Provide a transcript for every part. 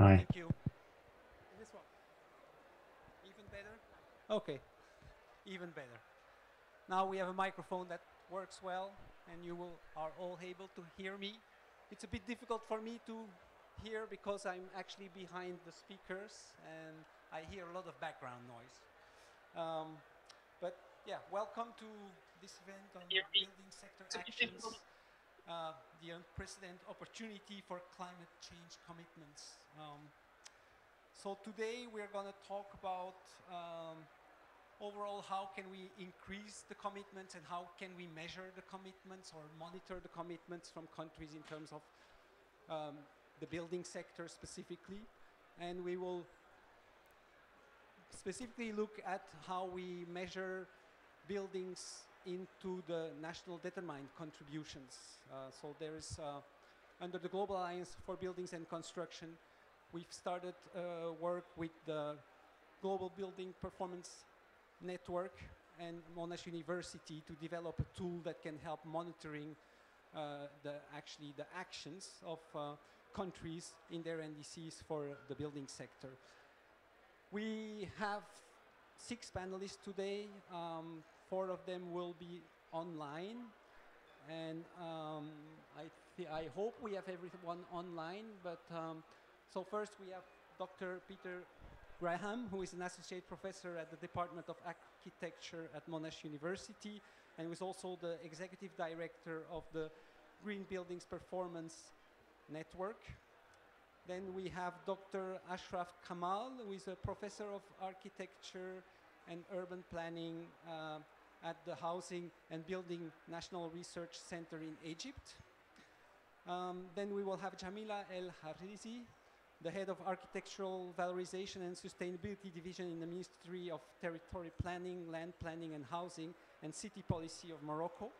Hi. Thank you. This one. Even better? Okay. Even better. Now we have a microphone that works well and you will, are all able to hear me. It's a bit difficult for me to hear because I'm actually behind the speakers and I hear a lot of background noise. Um, but yeah, welcome to this event on building sector actions, uh, the unprecedented opportunity for climate change commitments. Um, so today we're going to talk about um, overall how can we increase the commitments and how can we measure the commitments or monitor the commitments from countries in terms of um, the building sector specifically. And we will specifically look at how we measure buildings into the national determined contributions. Uh, so there is, uh, under the Global Alliance for Buildings and Construction, we've started uh, work with the Global Building Performance Network and Monash University to develop a tool that can help monitoring uh, the actually the actions of uh, countries in their NDCs for the building sector. We have six panelists today. Um, four of them will be online. And um, I, I hope we have everyone online. But um, so first we have Dr. Peter Graham, who is an associate professor at the Department of Architecture at Monash University, and is also the executive director of the Green Buildings Performance Network. Then we have Dr. Ashraf Kamal, who is a professor of architecture and urban planning uh, at the Housing and Building National Research Center in Egypt. Um, then we will have Jamila El Harizi, the head of Architectural Valorization and Sustainability Division in the Ministry of Territory Planning, Land Planning and Housing and City Policy of Morocco.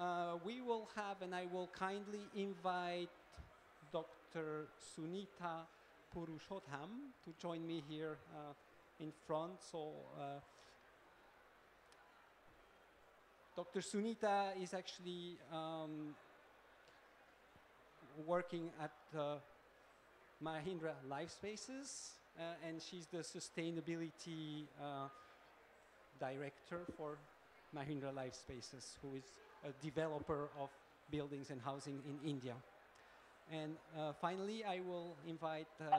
Uh, we will have, and I will kindly invite Dr. Sunita Purushotham to join me here uh, in front. So, uh, Dr. Sunita is actually um, working at uh, Mahindra Life Spaces, uh, and she's the sustainability uh, director for Mahindra Life Spaces, who is a developer of buildings and housing in India. And uh, finally, I will invite uh,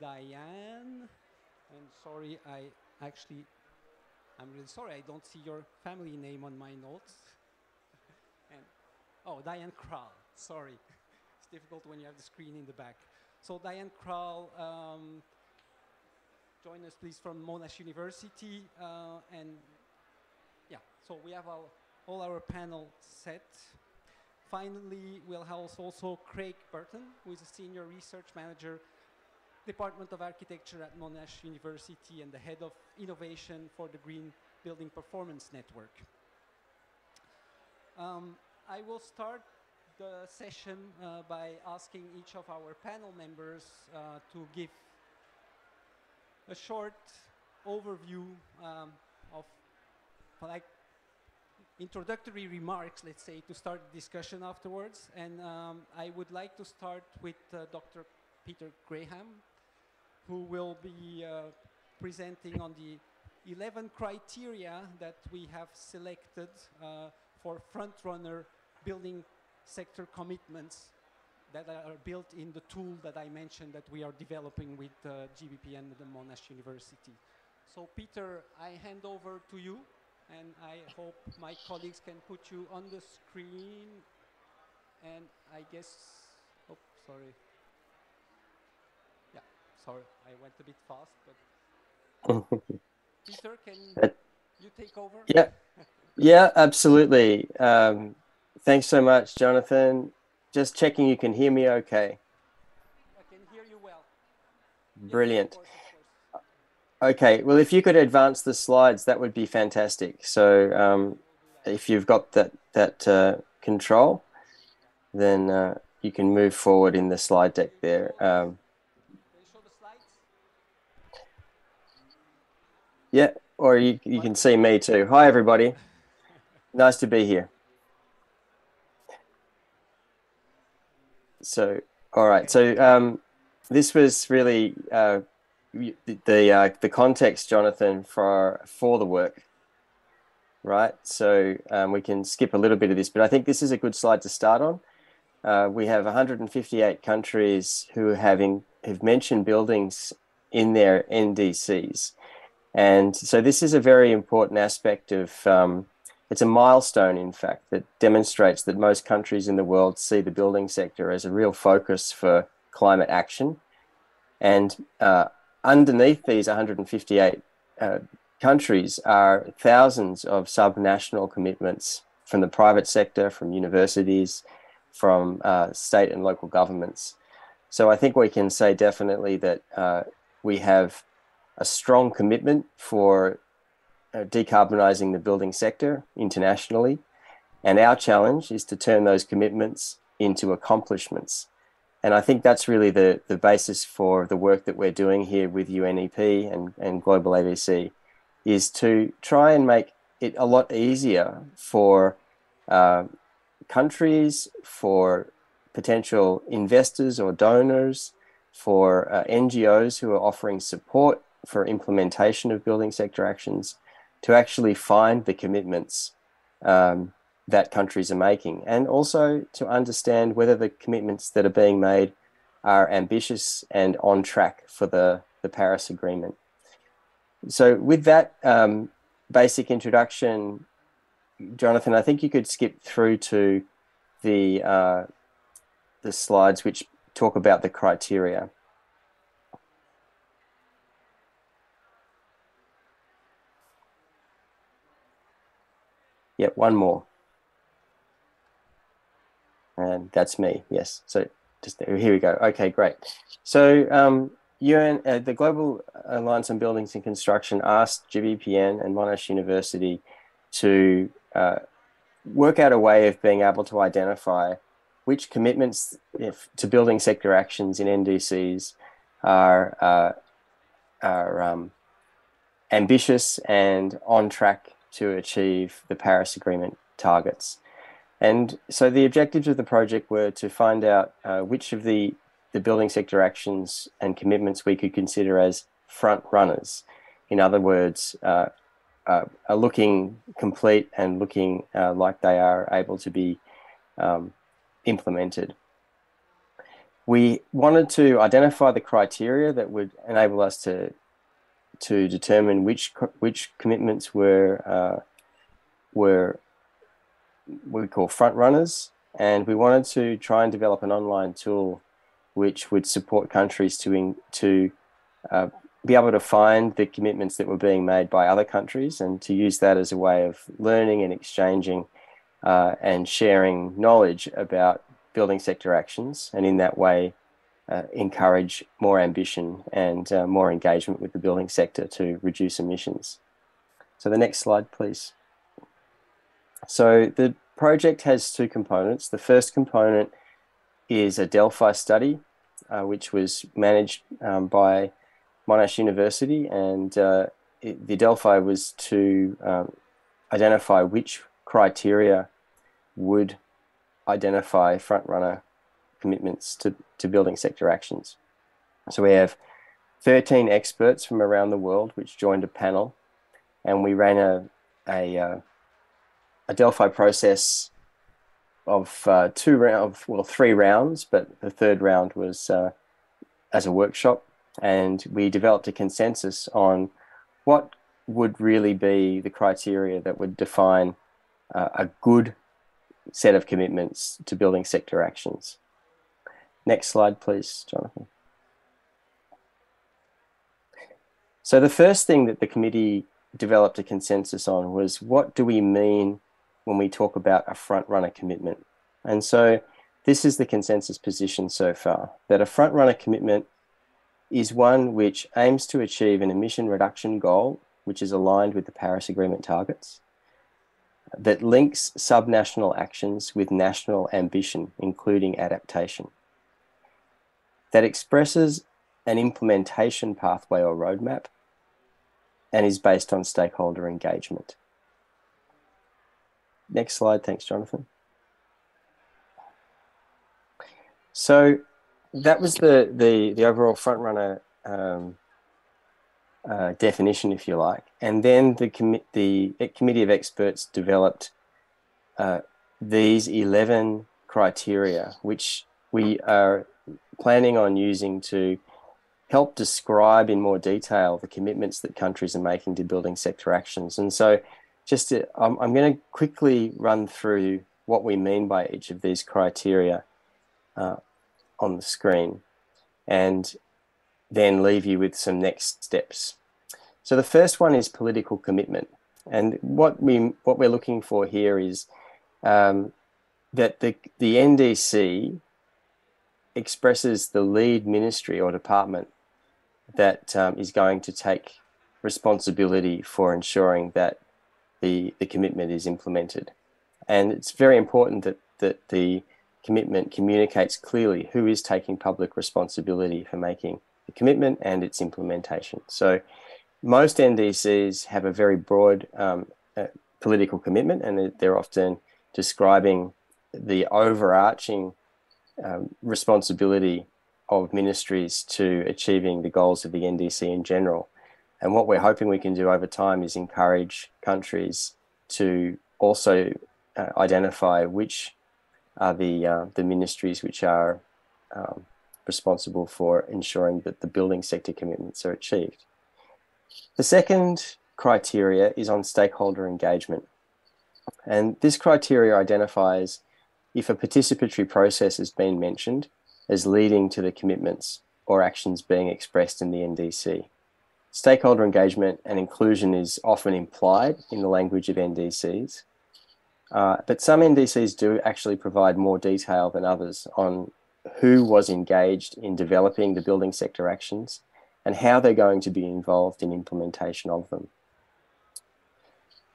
Diane. And sorry, I actually, I'm really sorry, I don't see your family name on my notes. and oh, Diane Kral. Sorry, it's difficult when you have the screen in the back. So Diane Kral, um, join us please from Monash University, uh, and yeah, so we have our all our panel set. Finally, we'll have also Craig Burton, who is a senior research manager, Department of Architecture at Monash University and the head of innovation for the Green Building Performance Network. Um, I will start the session uh, by asking each of our panel members uh, to give a short overview um, of like introductory remarks, let's say, to start the discussion afterwards. And um, I would like to start with uh, Dr. Peter Graham, who will be uh, presenting on the 11 criteria that we have selected uh, for front-runner building sector commitments that are built in the tool that I mentioned that we are developing with uh, GBP and the Monash University. So Peter, I hand over to you and I hope my colleagues can put you on the screen. And I guess, oh, sorry. Sorry, I went a bit fast, but Peter, can you take over? Yeah, yeah, absolutely. Um, thanks so much, Jonathan. Just checking you can hear me okay. I can hear you well. Brilliant. Yes, of course, of course. Okay, well, if you could advance the slides, that would be fantastic. So, um, if you've got that that uh, control, then uh, you can move forward in the slide deck there. Um, Can you show the slides? Yeah, or you you can see me too. Hi, everybody. Nice to be here. So, all right. So, um, this was really uh, the the, uh, the context, Jonathan, for for the work, right? So um, we can skip a little bit of this, but I think this is a good slide to start on. Uh, we have 158 countries who have in, have mentioned buildings in their NDCs, and so this is a very important aspect of. Um, it's a milestone, in fact, that demonstrates that most countries in the world see the building sector as a real focus for climate action. And uh, underneath these 158 uh, countries are thousands of subnational commitments from the private sector, from universities, from uh, state and local governments. So I think we can say definitely that uh, we have a strong commitment for uh, decarbonising the building sector internationally. And our challenge is to turn those commitments into accomplishments. And I think that's really the, the basis for the work that we're doing here with UNEP and, and Global ABC is to try and make it a lot easier for uh, countries, for potential investors or donors, for uh, NGOs who are offering support for implementation of building sector actions to actually find the commitments um, that countries are making, and also to understand whether the commitments that are being made are ambitious and on track for the, the Paris Agreement. So, with that um, basic introduction, Jonathan, I think you could skip through to the uh, the slides which talk about the criteria. Yep, one more. And that's me, yes. So just here we go. Okay, great. So um, UN, uh, the Global Alliance on Buildings and Construction asked GBPN and Monash University to uh, work out a way of being able to identify which commitments if, to building sector actions in NDCs are, uh, are um, ambitious and on track to achieve the Paris Agreement targets. And so the objectives of the project were to find out uh, which of the, the building sector actions and commitments we could consider as front runners. In other words, uh, uh, are looking complete and looking uh, like they are able to be um, implemented. We wanted to identify the criteria that would enable us to to determine which which commitments were uh, were what we call front runners, and we wanted to try and develop an online tool which would support countries to in, to uh, be able to find the commitments that were being made by other countries and to use that as a way of learning and exchanging uh, and sharing knowledge about building sector actions, and in that way uh, encourage more ambition and uh, more engagement with the building sector to reduce emissions. So the next slide, please. So the project has two components. The first component is a Delphi study, uh, which was managed um, by Monash University, and uh, it, the Delphi was to um, identify which criteria would identify front runner commitments to, to building sector actions. So we have 13 experts from around the world which joined a panel, and we ran a, a, uh, a Delphi process of uh, two rounds, well, three rounds, but the third round was uh, as a workshop, and we developed a consensus on what would really be the criteria that would define uh, a good set of commitments to building sector actions. Next slide, please, Jonathan. So the first thing that the committee developed a consensus on was what do we mean when we talk about a front runner commitment? And so this is the consensus position so far, that a front runner commitment is one which aims to achieve an emission reduction goal which is aligned with the Paris Agreement targets, that links subnational actions with national ambition, including adaptation that expresses an implementation pathway or roadmap and is based on stakeholder engagement. Next slide, thanks, Jonathan. So, that was the the the overall front runner um, uh, definition, if you like, and then the commi- the committee of experts developed uh, these eleven criteria, which we are planning on using to help describe in more detail the commitments that countries are making to building sector actions. And so, just to, I'm, I'm going to quickly run through what we mean by each of these criteria uh, on the screen and then leave you with some next steps. So the first one is political commitment. And what we what we're looking for here is um, that the the NDC expresses the lead ministry or department that um, is going to take responsibility for ensuring that the, the commitment is implemented. And it's very important that, that the commitment communicates clearly who is taking public responsibility for making the commitment and its implementation. So most NDCs have a very broad um, uh, political commitment and they're often describing the overarching um, responsibility of ministries to achieving the goals of the NDC in general. And what we're hoping we can do over time is encourage countries to also uh, identify which are the uh, the ministries which are um, responsible for ensuring that the building sector commitments are achieved. The second criteria is on stakeholder engagement. And this criteria identifies if a participatory process has been mentioned as leading to the commitments or actions being expressed in the NDC. Stakeholder engagement and inclusion is often implied in the language of NDCs, uh, but some NDCs do actually provide more detail than others on who was engaged in developing the building sector actions and how they're going to be involved in implementation of them.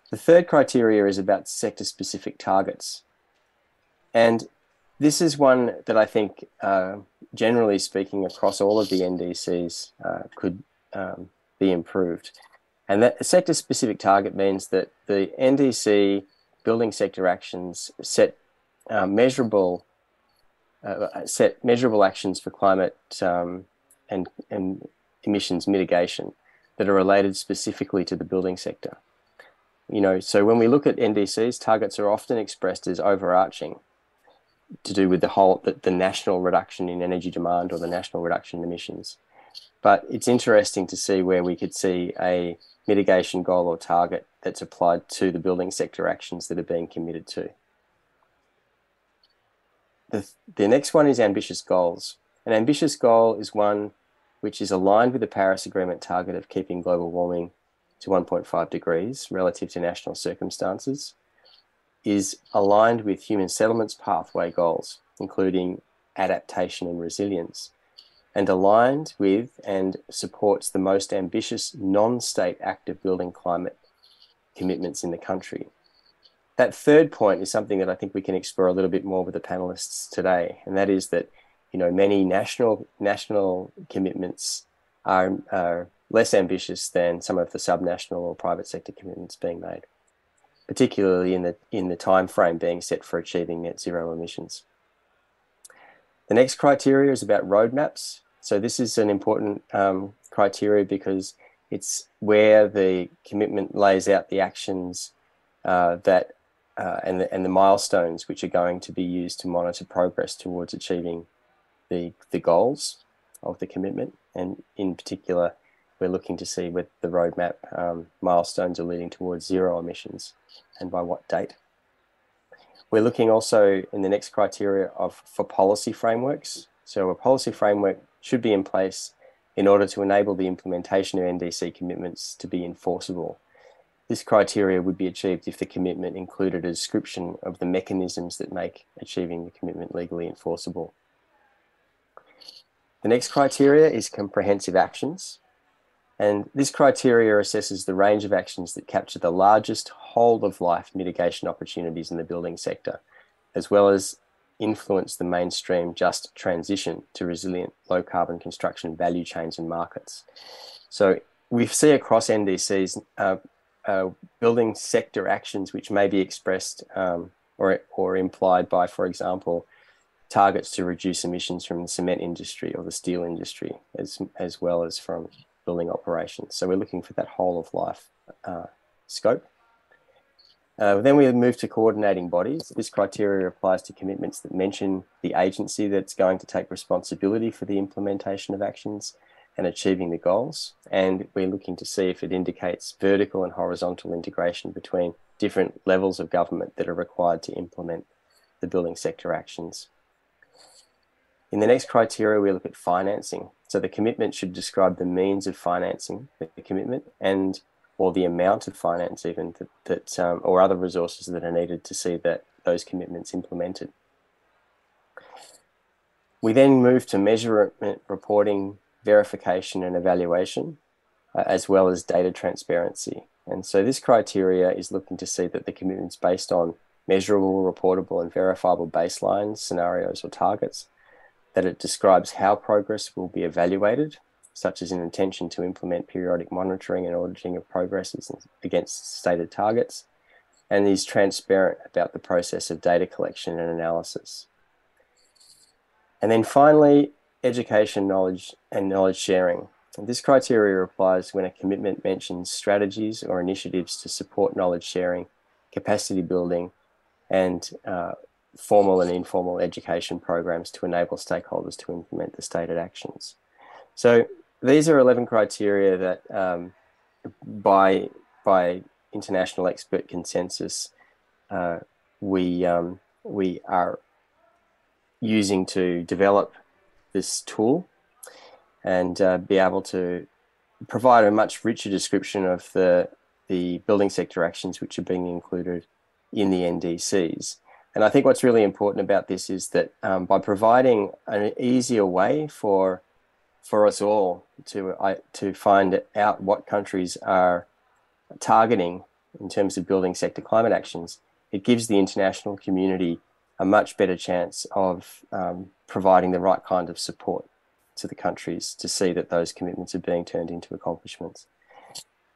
The third criteria is about sector specific targets. And this is one that I think, uh, generally speaking, across all of the NDCs uh, could um, be improved. And that sector specific target means that the NDC building sector actions set uh, measurable uh, set measurable actions for climate um, and, and emissions mitigation that are related specifically to the building sector. You know, so when we look at NDCs, targets are often expressed as overarching to do with the whole the, the national reduction in energy demand or the national reduction in emissions. But it's interesting to see where we could see a mitigation goal or target that's applied to the building sector actions that are being committed to. The, the next one is ambitious goals. An ambitious goal is one which is aligned with the Paris Agreement target of keeping global warming to 1.5 degrees relative to national circumstances is aligned with human settlements pathway goals, including adaptation and resilience, and aligned with and supports the most ambitious non state active building climate commitments in the country. That third point is something that I think we can explore a little bit more with the panelists today, and that is that you know many national national commitments are, are less ambitious than some of the subnational or private sector commitments being made particularly in the, in the time frame being set for achieving net zero emissions. The next criteria is about roadmaps. So this is an important um, criteria because it's where the commitment lays out the actions uh, that uh, and, the, and the milestones which are going to be used to monitor progress towards achieving the, the goals of the commitment. And in particular, we're looking to see whether the roadmap um, milestones are leading towards zero emissions and by what date. We're looking also in the next criteria of for policy frameworks. So a policy framework should be in place in order to enable the implementation of NDC commitments to be enforceable. This criteria would be achieved if the commitment included a description of the mechanisms that make achieving the commitment legally enforceable. The next criteria is comprehensive actions. And this criteria assesses the range of actions that capture the largest whole of life mitigation opportunities in the building sector, as well as influence the mainstream just transition to resilient low carbon construction value chains and markets. So we see across NDCs uh, uh, building sector actions which may be expressed um, or, or implied by, for example, targets to reduce emissions from the cement industry or the steel industry, as, as well as from building operations. So we're looking for that whole of life uh, scope. Uh, then we move to coordinating bodies. This criteria applies to commitments that mention the agency that's going to take responsibility for the implementation of actions and achieving the goals. And we're looking to see if it indicates vertical and horizontal integration between different levels of government that are required to implement the building sector actions. In the next criteria, we look at financing. So the commitment should describe the means of financing the commitment and or the amount of finance even that, that um, or other resources that are needed to see that those commitments implemented. We then move to measurement, reporting, verification and evaluation, uh, as well as data transparency. And so this criteria is looking to see that the commitment's based on measurable, reportable and verifiable baselines, scenarios or targets, that it describes how progress will be evaluated, such as an intention to implement periodic monitoring and auditing of progress against stated targets, and is transparent about the process of data collection and analysis. And then finally, education, knowledge, and knowledge sharing. And this criteria applies when a commitment mentions strategies or initiatives to support knowledge sharing, capacity building, and uh, formal and informal education programs to enable stakeholders to implement the stated actions. So these are 11 criteria that um, by, by international expert consensus, uh, we, um, we are using to develop this tool and uh, be able to provide a much richer description of the, the building sector actions which are being included in the NDCs. And I think what's really important about this is that um, by providing an easier way for for us all to to find out what countries are targeting in terms of building sector climate actions, it gives the international community a much better chance of um, providing the right kind of support to the countries to see that those commitments are being turned into accomplishments.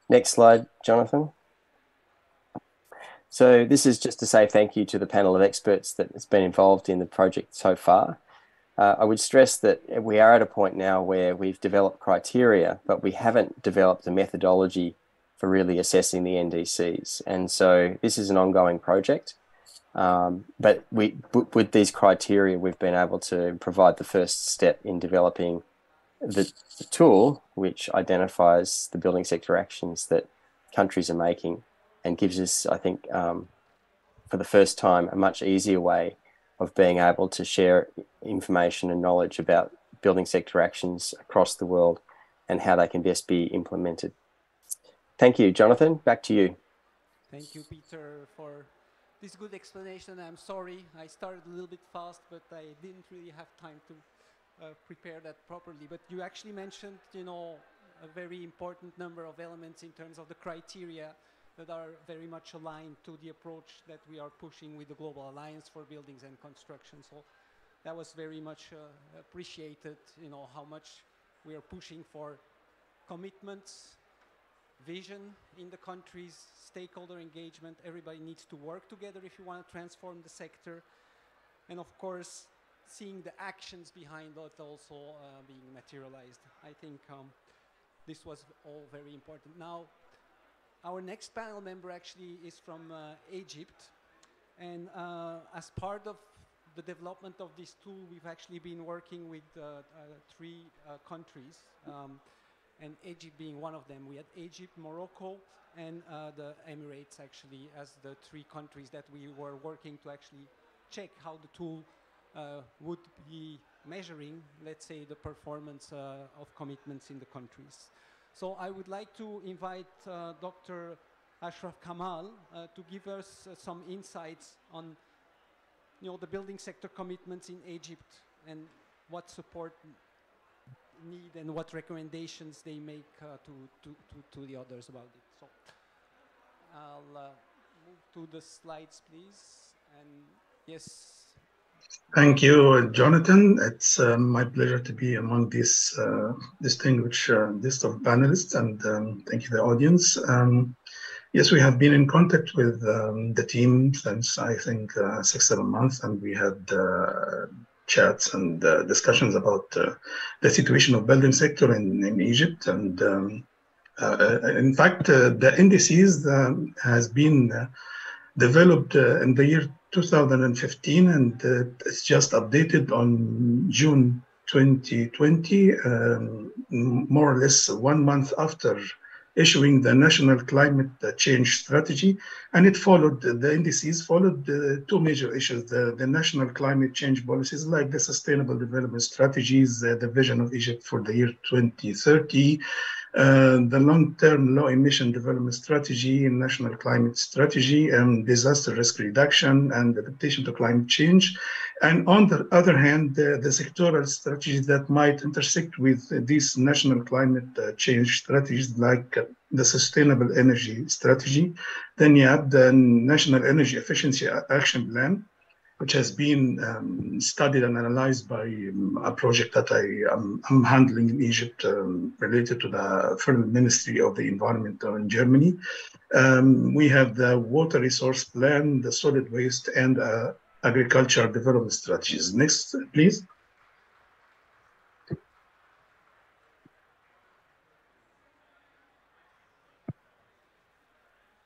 Next slide, Jonathan. So this is just to say thank you to the panel of experts that has been involved in the project so far. Uh, I would stress that we are at a point now where we've developed criteria, but we haven't developed a methodology for really assessing the NDCs. And so this is an ongoing project. Um, but we, with these criteria, we've been able to provide the first step in developing the, the tool which identifies the building sector actions that countries are making and gives us, I think, um, for the first time, a much easier way of being able to share information and knowledge about building sector actions across the world and how they can best be implemented. Thank you, Jonathan. Back to you. Thank you, Peter, for this good explanation. I'm sorry I started a little bit fast, but I didn't really have time to uh, prepare that properly. But you actually mentioned, you know, a very important number of elements in terms of the criteria that are very much aligned to the approach that we are pushing with the Global Alliance for Buildings and Construction. So that was very much uh, appreciated, you know, how much we are pushing for commitments, vision in the countries, stakeholder engagement. Everybody needs to work together if you want to transform the sector. And of course, seeing the actions behind that also uh, being materialized. I think um, this was all very important. Now, our next panel member actually is from uh, Egypt. And uh, as part of the development of this tool, we've actually been working with uh, uh, three uh, countries. Um, and Egypt being one of them. We had Egypt, Morocco, and uh, the Emirates actually as the three countries that we were working to actually check how the tool would be measuring, let's say, the performance of commitments in the countries. So I would like to invite uh, Dr. Ashraf Kamal uh, to give us uh, some insights on you know, the building sector commitments in Egypt and what support need and what recommendations they make uh, to, to, to, to, the others about it. So I'll uh, move to the slides, please. And yes. Thank you, Jonathan. It's uh, my pleasure to be among these uh, distinguished uh, list of panelists, and um, thank you, the audience. Um, yes, we have been in contact with um, the team since I think uh, six, seven months, and we had chats and uh, discussions about uh, the situation of building sector in, in Egypt. And um, uh, in fact, the NDCs um, has been developed in the year 2015 and it's just updated on June 2020, um, more or less one month after issuing the national climate change strategy. And it followed, the NDCs followed the two major issues, the, the national climate change policies like the sustainable development strategies, uh, the vision of Egypt for the year 2030, uh, the long-term low emission development strategy national climate strategy and disaster risk reduction and adaptation to climate change. And on the other hand, the, the sectoral strategies that might intersect with these national climate uh, change strategies like uh, the sustainable energy strategy. Then you have the national energy efficiency action plan, which has been um, studied and analyzed by um, a project that I am handling in Egypt um, related to the Federal Ministry of the Environment in Germany. Um, we have the water resource plan, the solid waste, and uh, agriculture development strategies. Next, please.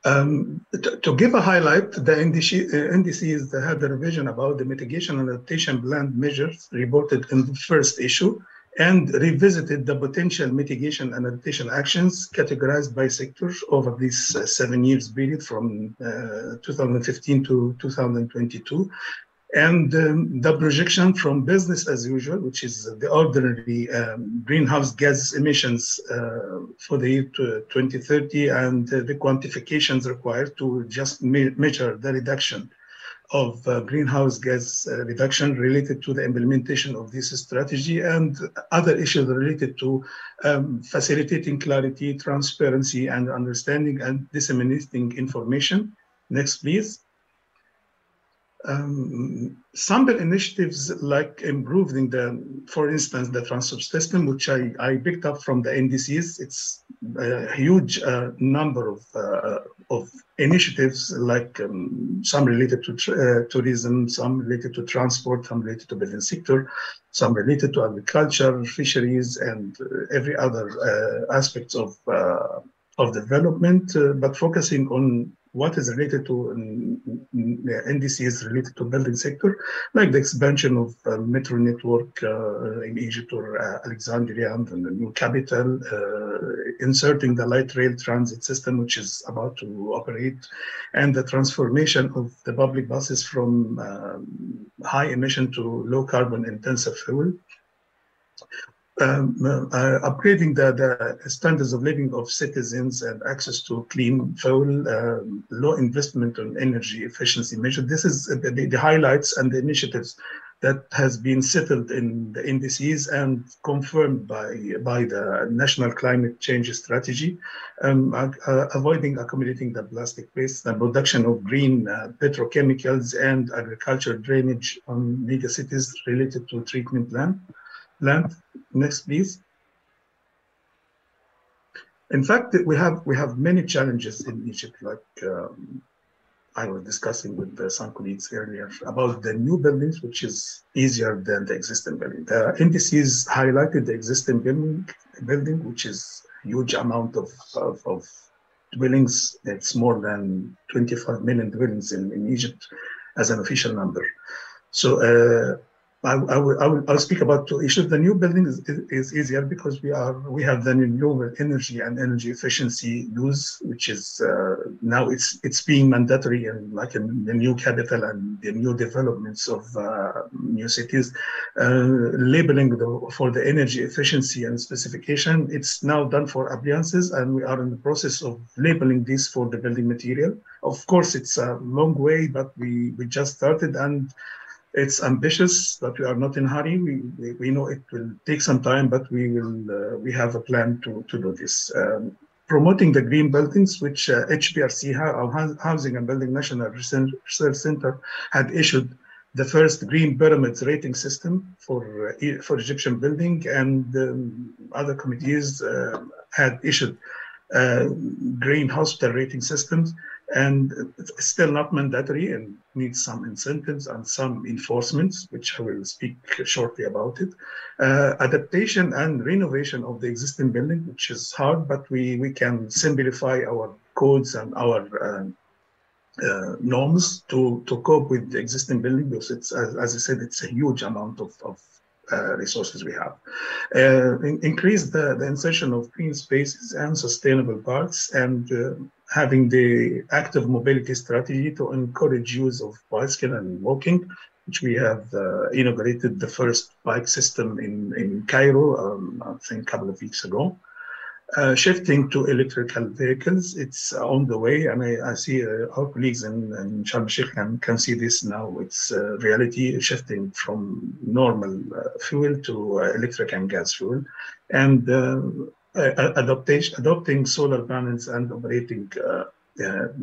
Um, to, to, give a highlight, the NDC, uh, had a revision about the mitigation and adaptation plan measures reported in the first issue and revisited the potential mitigation and adaptation actions categorized by sectors over this uh, seven years period from uh, 2015 to 2022 and um, the projection from business as usual, which is the ordinary um, greenhouse gas emissions uh, for the year 2030 and uh, the quantifications required to just me measure the reduction of uh, greenhouse gas uh, reduction related to the implementation of this strategy and other issues related to um, facilitating clarity, transparency, and understanding and disseminating information. Next, please um, sample initiatives like improving the, for instance, the transfer system, which I, I picked up from the NDCs. It's a huge uh, number of, uh, of initiatives, like um, some related to uh, tourism, some related to transport, some related to building sector, some related to agriculture, fisheries, and uh, every other uh, aspects of, uh, of development, but focusing on what is related to um, NDC is related to building sector, like the expansion of uh, metro network uh, in Egypt or uh, Alexandria and the new capital, uh, inserting the light rail transit system, which is about to operate, and the transformation of the public buses from um, high emission to low carbon intensive fuel um, uh, upgrading the, the, standards of living of citizens and access to clean fuel, uh, low investment on energy efficiency measures. This is the, the, highlights and the initiatives that has been settled in the NDCs and confirmed by, by the National Climate Change Strategy, um, uh, avoiding accumulating the plastic waste, the production of green uh, petrochemicals and agricultural drainage on megacities related to treatment plant land. Next, please. In fact, we have we have many challenges in Egypt, like um, I was discussing with uh, some colleagues earlier about the new buildings, which is easier than the existing building. The NDCs highlighted the existing building, building which is huge amount of, of, of dwellings. It's more than 25 million dwellings in, in Egypt as an official number. So uh, I, I, will, I will I'll speak about two issues. The new building is, is, easier because we are we have the renewable energy and energy efficiency use, which is uh, now it's it's being mandatory in like in the new capital and the new developments of uh, new cities. Uh, labeling the, for the energy efficiency and specification, it's now done for appliances, and we are in the process of labeling this for the building material. Of course, it's a long way, but we we just started and it's ambitious, but we are not in a hurry. We, we, we, know it will take some time, but we will uh, we have a plan to, to do this. Um, promoting the green buildings, which uh, HBRC, our Housing and Building National Research Center, had issued the first green pyramids rating system for uh, for Egyptian building, and um, other committees uh, had issued uh, green hospital rating systems and it's still not mandatory and needs some incentives and some enforcements, which I will speak shortly about it. Uh, adaptation and renovation of the existing building, which is hard, but we, we can simplify our codes and our um, uh, norms to, to cope with the existing building because it's, as, as I said, it's a huge amount of, of uh, resources we have. Uh, in, increase the, the insertion of green spaces and sustainable parks and uh, having the active mobility strategy to encourage use of bicycle and walking, which we have uh, inaugurated the first bike system in, in Cairo, um, I think a couple of weeks ago. Uh, shifting to electrical vehicles, it's on the way, and I, I see uh, our colleagues in, in Sharm el-Sheikh can, can see this now. It's uh, reality shifting from normal uh, fuel to uh, electric and gas fuel, and adaptation, adopting solar panels and operating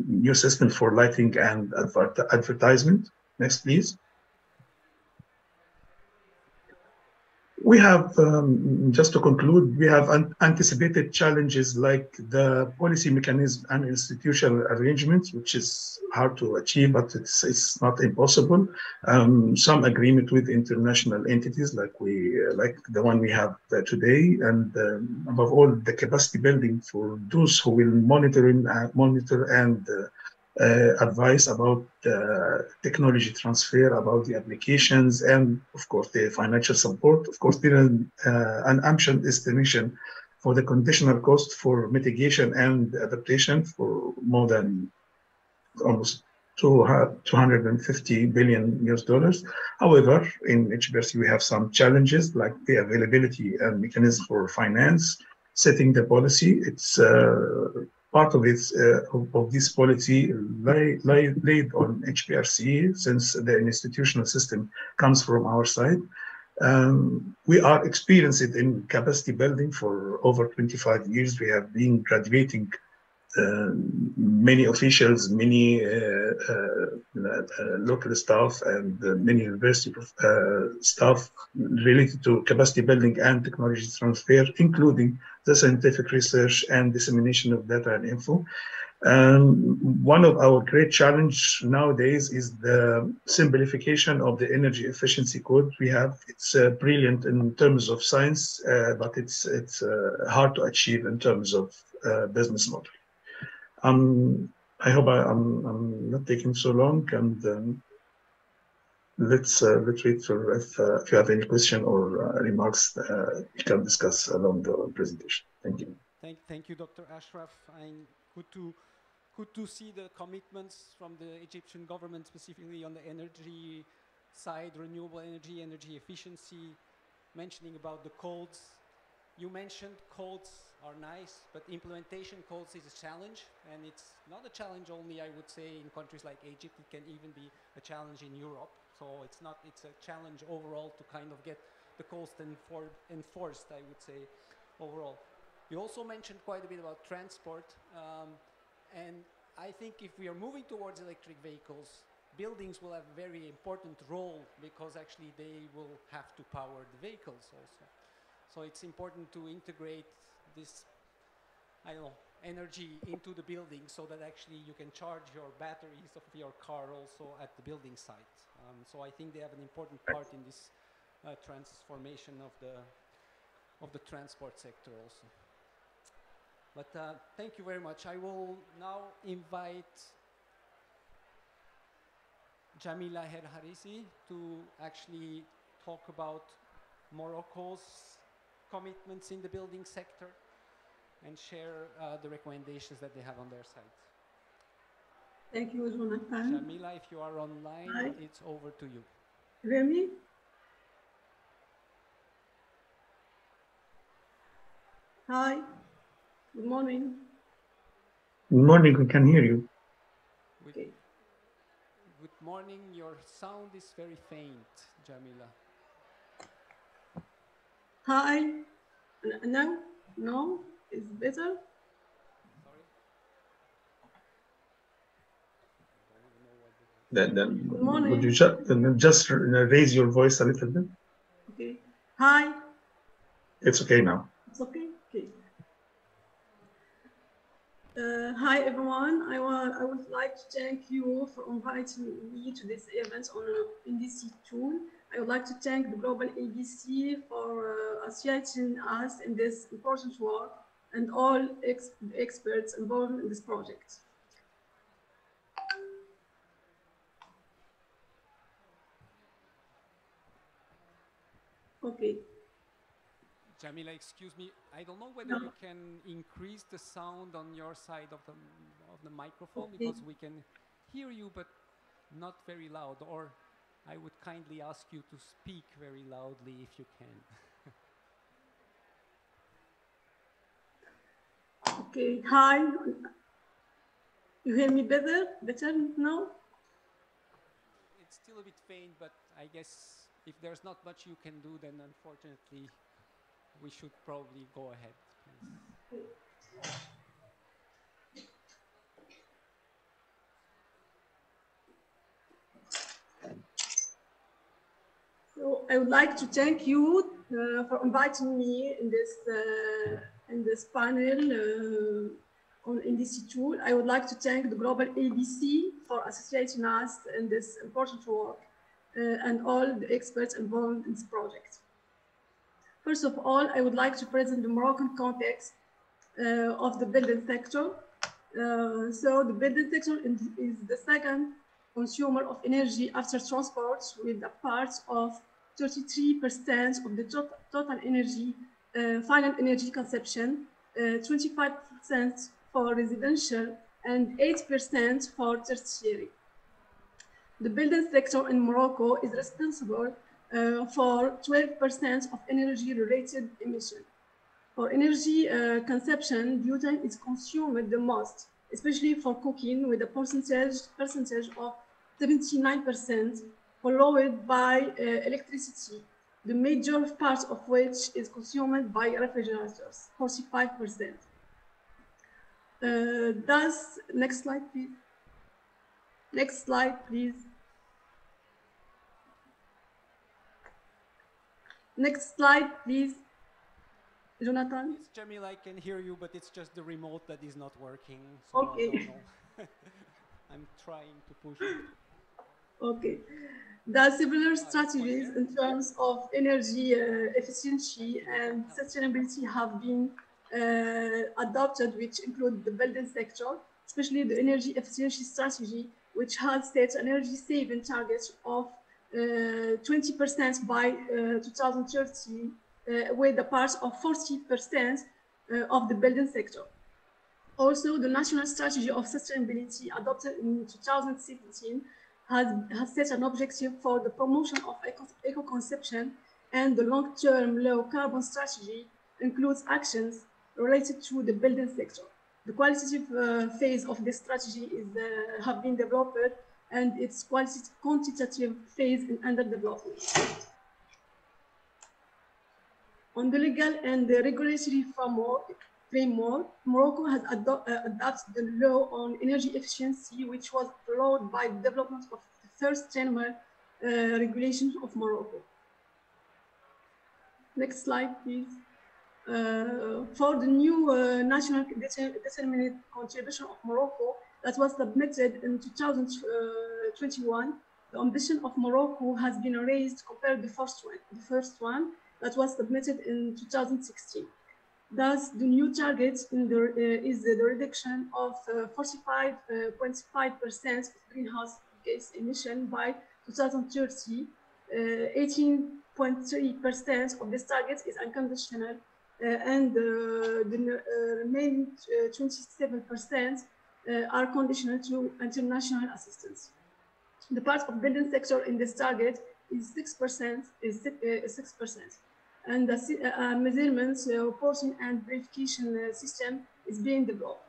new system for lighting and advert advertisement. Next, please. We have, um, just to conclude, we have an anticipated challenges like the policy mechanism and institutional arrangements, which is hard to achieve, but it's, it's not impossible. Um, some agreement with international entities like we, like the one we have uh, today, and um, above all, the capacity building for those who will monitor, in, uh, monitor and uh, uh, advice about technology transfer, about the applications, and of course the financial support. Of course, there is uh, an ambitious estimation for the conditional cost for mitigation and adaptation for more than almost 250 billion US dollars. However, in HBRC, we have some challenges like the availability and mechanism for finance, setting the policy. It's uh, part of, its, uh, of, of, this policy lay, lay, laid on HBRC since the institutional system comes from our side. Um, we are experienced in capacity building for over 25 years. We have been graduating uh, many officials, many uh, uh, uh local staff, and uh, many university staff related to capacity building and technology transfer, including the scientific research and dissemination of data and info. Um, one of our great challenge nowadays is the simplification of the energy efficiency code we have. It's uh, brilliant in terms of science, uh, but it's it's uh, hard to achieve in terms of uh, business model. Um, I hope I, am not taking so long, and um, let's uh, let's for if, uh, if you have any question or uh, remarks uh, you can discuss along the presentation. Thank you. Thank, thank you, Dr. Ashraf. I'm good to good to see the commitments from the Egyptian government, specifically on the energy side, renewable energy, energy efficiency, mentioning about the codes. You mentioned codes are nice, but implementation codes is a challenge, and it's not a challenge only, I would say, in countries like Egypt. It can even be a challenge in Europe. So it's not, it's a challenge overall to kind of get the cost enfor enforced, I would say, overall. You also mentioned quite a bit about transport. Um, and I think if we are moving towards electric vehicles, buildings will have a very important role because actually they will have to power the vehicles also. So it's important to integrate this, I don't know, energy into the building so that actually you can charge your batteries of your car also at the building site. Um, so I think they have an important part in this uh, transformation of the of the transport sector also. But uh, thank you very much. I will now invite Jamila El Harizi to actually talk about Morocco's commitments in the building sector and share uh, the recommendations that they have on their site. Thank you, Jonathan. Jamila, if you are online, Hi. it's over to you. Hear me? Hi. Good morning. Good morning. We can hear you. Good, okay. good morning. Your sound is very faint, Jamila. Hi. No? No? Is better? Then, then would you just, just raise your voice a little bit? Okay. Hi. It's okay now. It's okay. Okay. Uh, hi everyone. I want I would like to thank you for inviting me to this event on uh, NDC tool. I would like to thank the Global ABC for uh, associating us in this important work and all ex experts involved in this project. Okay. Jamila, excuse me. I don't know whether No. you can increase the sound on your side of the of the microphone Okay. because we can hear you, but not very loud. Or I would kindly ask you to speak very loudly if you can. Okay. Hi. You hear me better? Better now? It's still a bit faint, but I guess if there's not much you can do, then unfortunately, we should probably go ahead. Please. So I would like to thank you uh, for inviting me in this uh, in this panel uh, on NDC tool. I would like to thank the Global ABC for associating us in this important work uh, and all the experts involved in this project. First of all, I would like to present the Moroccan context uh, of the building sector. Uh, so the building sector is the second consumer of energy after transport with a part of 33% of the tot- total energy, final energy consumption, uh, 25% for residential and 8% for tertiary. The building sector in Morocco is responsible uh, for 12% of energy related emission. For energy uh, consumption, butane is consumed the most, especially for cooking, with a percentage percentage of 79%, followed by uh, electricity, the major part of which is consumed by refrigerators, 45%. Uh, thus, next slide, please. Next slide, please. Next slide, please. Jonathan. Yes, Jamila, I can hear you, but it's just the remote that is not working. So Okay. I'm trying to push it. Okay. There are similar strategies in terms of energy uh, efficiency and sustainability have been uh, adopted, which include the building sector, especially the energy efficiency strategy, which has set energy saving targets of uh, 20% by uh, 2030, uh, with a part of 40% uh, of the building sector. Also, the National Strategy of Sustainability adopted in 2017 has, has set an objective for the promotion of eco, eco-conception and the long-term low carbon strategy includes actions related to the building sector. The qualitative uh, phase of this strategy is uh, have been developed and its qualitative quantitative phase is under development. On the legal and the regulatory framework, framework Morocco has uh, adopted the law on energy efficiency, which was followed by the development of the first general uh, regulations of Morocco. Next slide, please. Uh, for the new uh, national deter determinate contribution of Morocco that was submitted in 2021, the ambition of Morocco has been raised compared to the first one, the first one that was submitted in 2016. Thus, the new target the, uh, is the reduction of 45.5% of greenhouse gas emission by 2030. 18.3% of this target is unconditional, uh, and uh, the uh, remaining 27% are conditional to international assistance. The part of building sector in this target is 6%, is 6%. And the uh, measurements, uh, reporting and verification uh, system is being developed.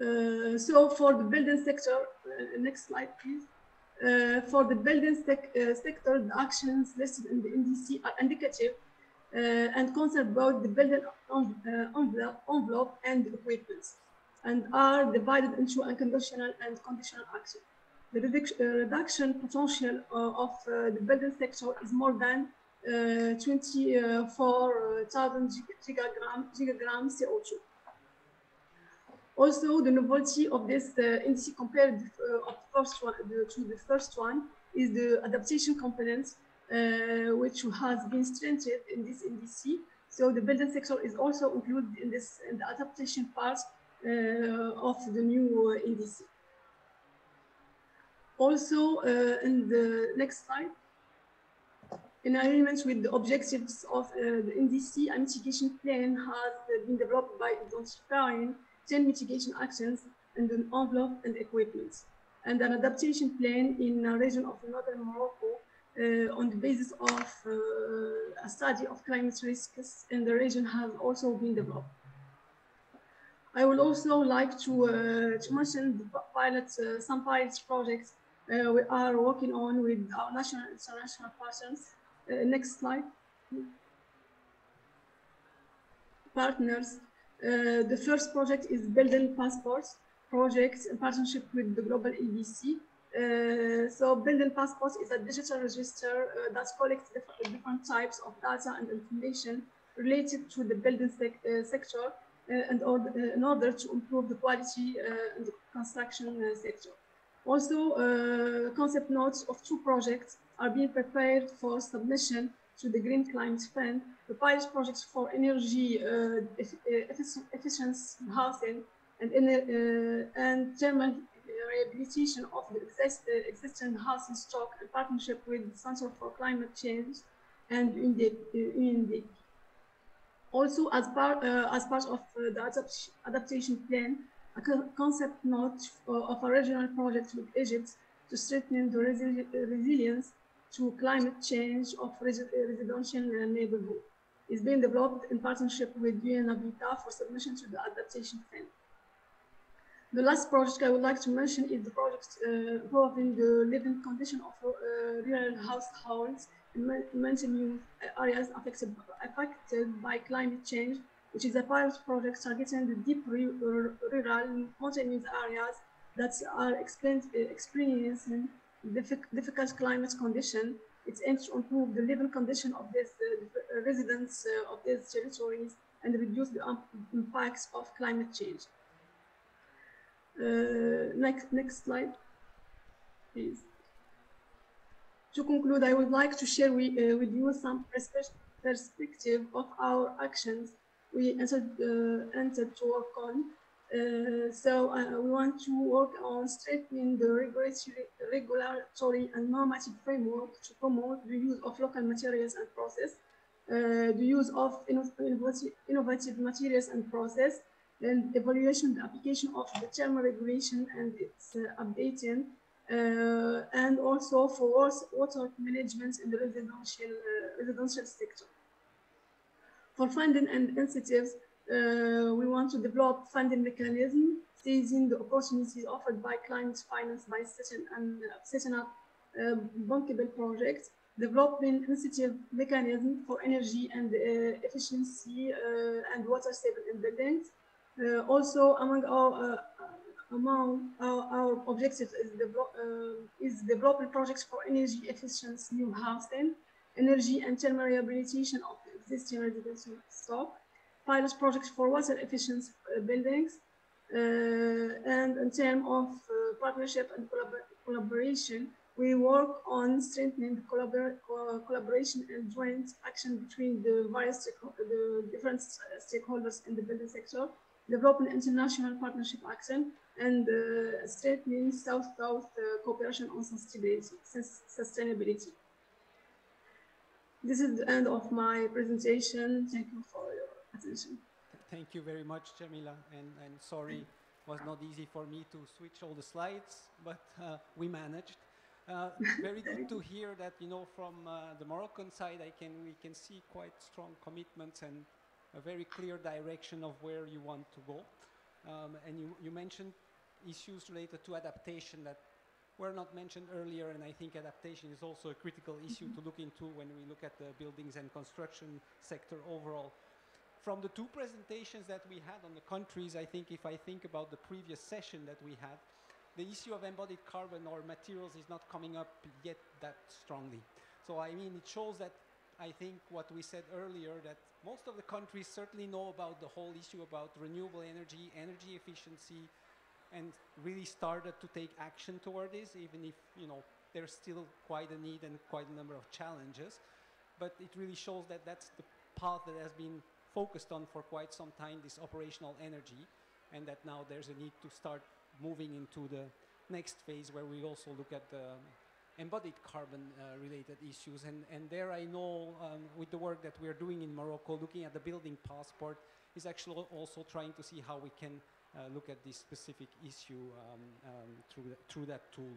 Uh, so for the building sector, uh, next slide, please. Uh, for the building sec sector, the actions listed in the NDC are indicative and concern both the building envelope, and equipment, and are divided into unconditional and conditional action. The reduc reduction potential of the building sector is more than uh, 24,000 gigagram, gigagrams CO2. Also, the novelty of this uh, NDC compared uh, of first one, the, to the first one is the adaptation component, uh, which has been strengthened in this NDC. So the building sector is also included in this in the adaptation part of the new NDC. Also, in the next slide, in alignment with the objectives of uh, the NDC, a mitigation plan has been developed by identifying 10 mitigation actions and an envelope and equipment, and an adaptation plan in a region of northern Morocco uh, on the basis of uh, a study of climate risks in the region has also been developed. I would also like to, uh, to mention the pilot, uh, some pilot projects uh, we are working on with our national and international partners. Uh, next slide. Partners. the first project is Building Passports project in partnership with the Global ABC. Uh, so building passports is a digital register uh, that collects diff different types of data and information related to the building sec uh, sector and in order to improve the quality in the construction sector. Also, concept notes of two projects are being prepared for submission to the Green Climate Fund, the pilot projects for energy efficiency housing and, uh, and thermal rehabilitation of the exist, uh, existing housing stock in partnership with the Center for Climate Change and UNDP. Also, as part, uh, as part of uh, the adapt adaptation plan, a concept note of a regional project with Egypt to strengthen the resi resilience to climate change of res residential neighborhood is being developed in partnership with UN Habitat for submission to the adaptation plan. The last project I would like to mention is the project uh, involving the living condition of uh, rural households in mentioning areas affected, affected by climate change, which is a pilot project targeting the deep rural mountainous areas that are experiencing difficult climate condition, It aims to improve the living condition of these uh, residents uh, of these territories and reduce the impacts of climate change. Uh, next, next slide, please. To conclude, I would like to share with, uh, with you some perspective of our actions we entered, uh, entered to work on. Uh, so uh, we want to work on strengthening the regulatory, and normative framework to promote the use of local materials and process, uh, the use of innovative, materials and process, then evaluation, the application of the thermal regulation and its uh, updating, uh, and also for water management in the residential, residential sector. For funding and incentives, uh, we want to develop funding mechanism, seizing the opportunities offered by climate finance by setting, and, setting up uh, bankable projects, developing incentive mechanism for energy and uh, efficiency and water saving in buildings, uh, also, among our uh, among our, our objectives is, develop, uh, is developing projects for energy efficiency, new housing, energy and thermal rehabilitation of existing residential stock, pilot projects for water efficient buildings, uh, and in terms of uh, partnership and collabor collaboration, we work on strengthening the collabor collaboration and joint action between the various the different stakeholders in the building sector developing international partnership action, and uh, strengthening South-South uh, cooperation on sustainability, sustainability. This is the end of my presentation. Thank you for your Thank you very much, Jamila, and, and sorry was not easy for me to switch all the slides, but uh, we managed. Uh, very good to hear that you know from uh, the Moroccan side I can we can see quite strong commitments and a very clear direction of where you want to go. Um, and you, you mentioned issues related to adaptation that were not mentioned earlier, and I think adaptation is also a critical issue to look into when we look at the buildings and construction sector overall. From the two presentations that we had on the countries, I think if I think about the previous session that we had, the issue of embodied carbon or materials is not coming up yet that strongly. So I mean, it shows that I think what we said earlier that most of the countries certainly know about the whole issue about renewable energy, energy efficiency, and really started to take action toward this, even if you know there's still quite a need and quite a number of challenges. But it really shows that that's the path that has been focused on for quite some time, this operational energy, and that now there's a need to start moving into the next phase where we also look at the embodied carbon uh, related issues. And, and there I know um, with the work that we're doing in Morocco, looking at the building passport, is actually also trying to see how we can uh, look at this specific issue um, um, through, the, through that tool.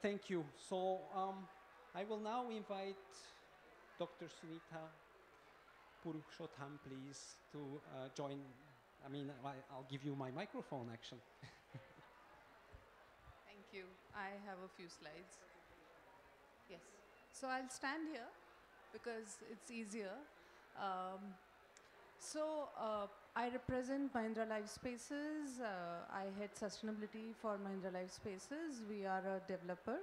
Thank you. So um, I will now invite Dr. Sunita Purushottam, please, to uh, join. I mean, I'll give you my microphone, actually. Thank you. I have a few slides. Yes. So I'll stand here because it's easier. Um, so uh, I represent Mahindra Lifespaces. Uh, I head sustainability for Mahindra Lifespaces. We are a developer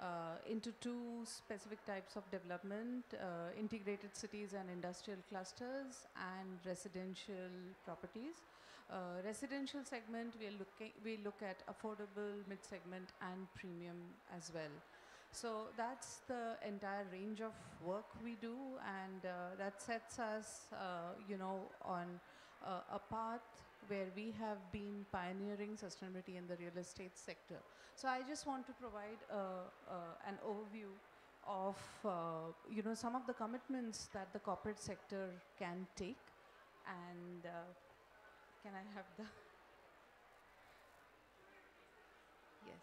uh, into two specific types of development, uh, integrated cities and industrial clusters and residential properties. Uh, residential segment, we, are looking, we look at affordable, mid-segment and premium as well. So that's the entire range of work we do and uh, that sets us, uh, you know, on uh, a path where we have been pioneering sustainability in the real estate sector. So I just want to provide uh, uh, an overview of, uh, you know, some of the commitments that the corporate sector can take. And can I have the, yes,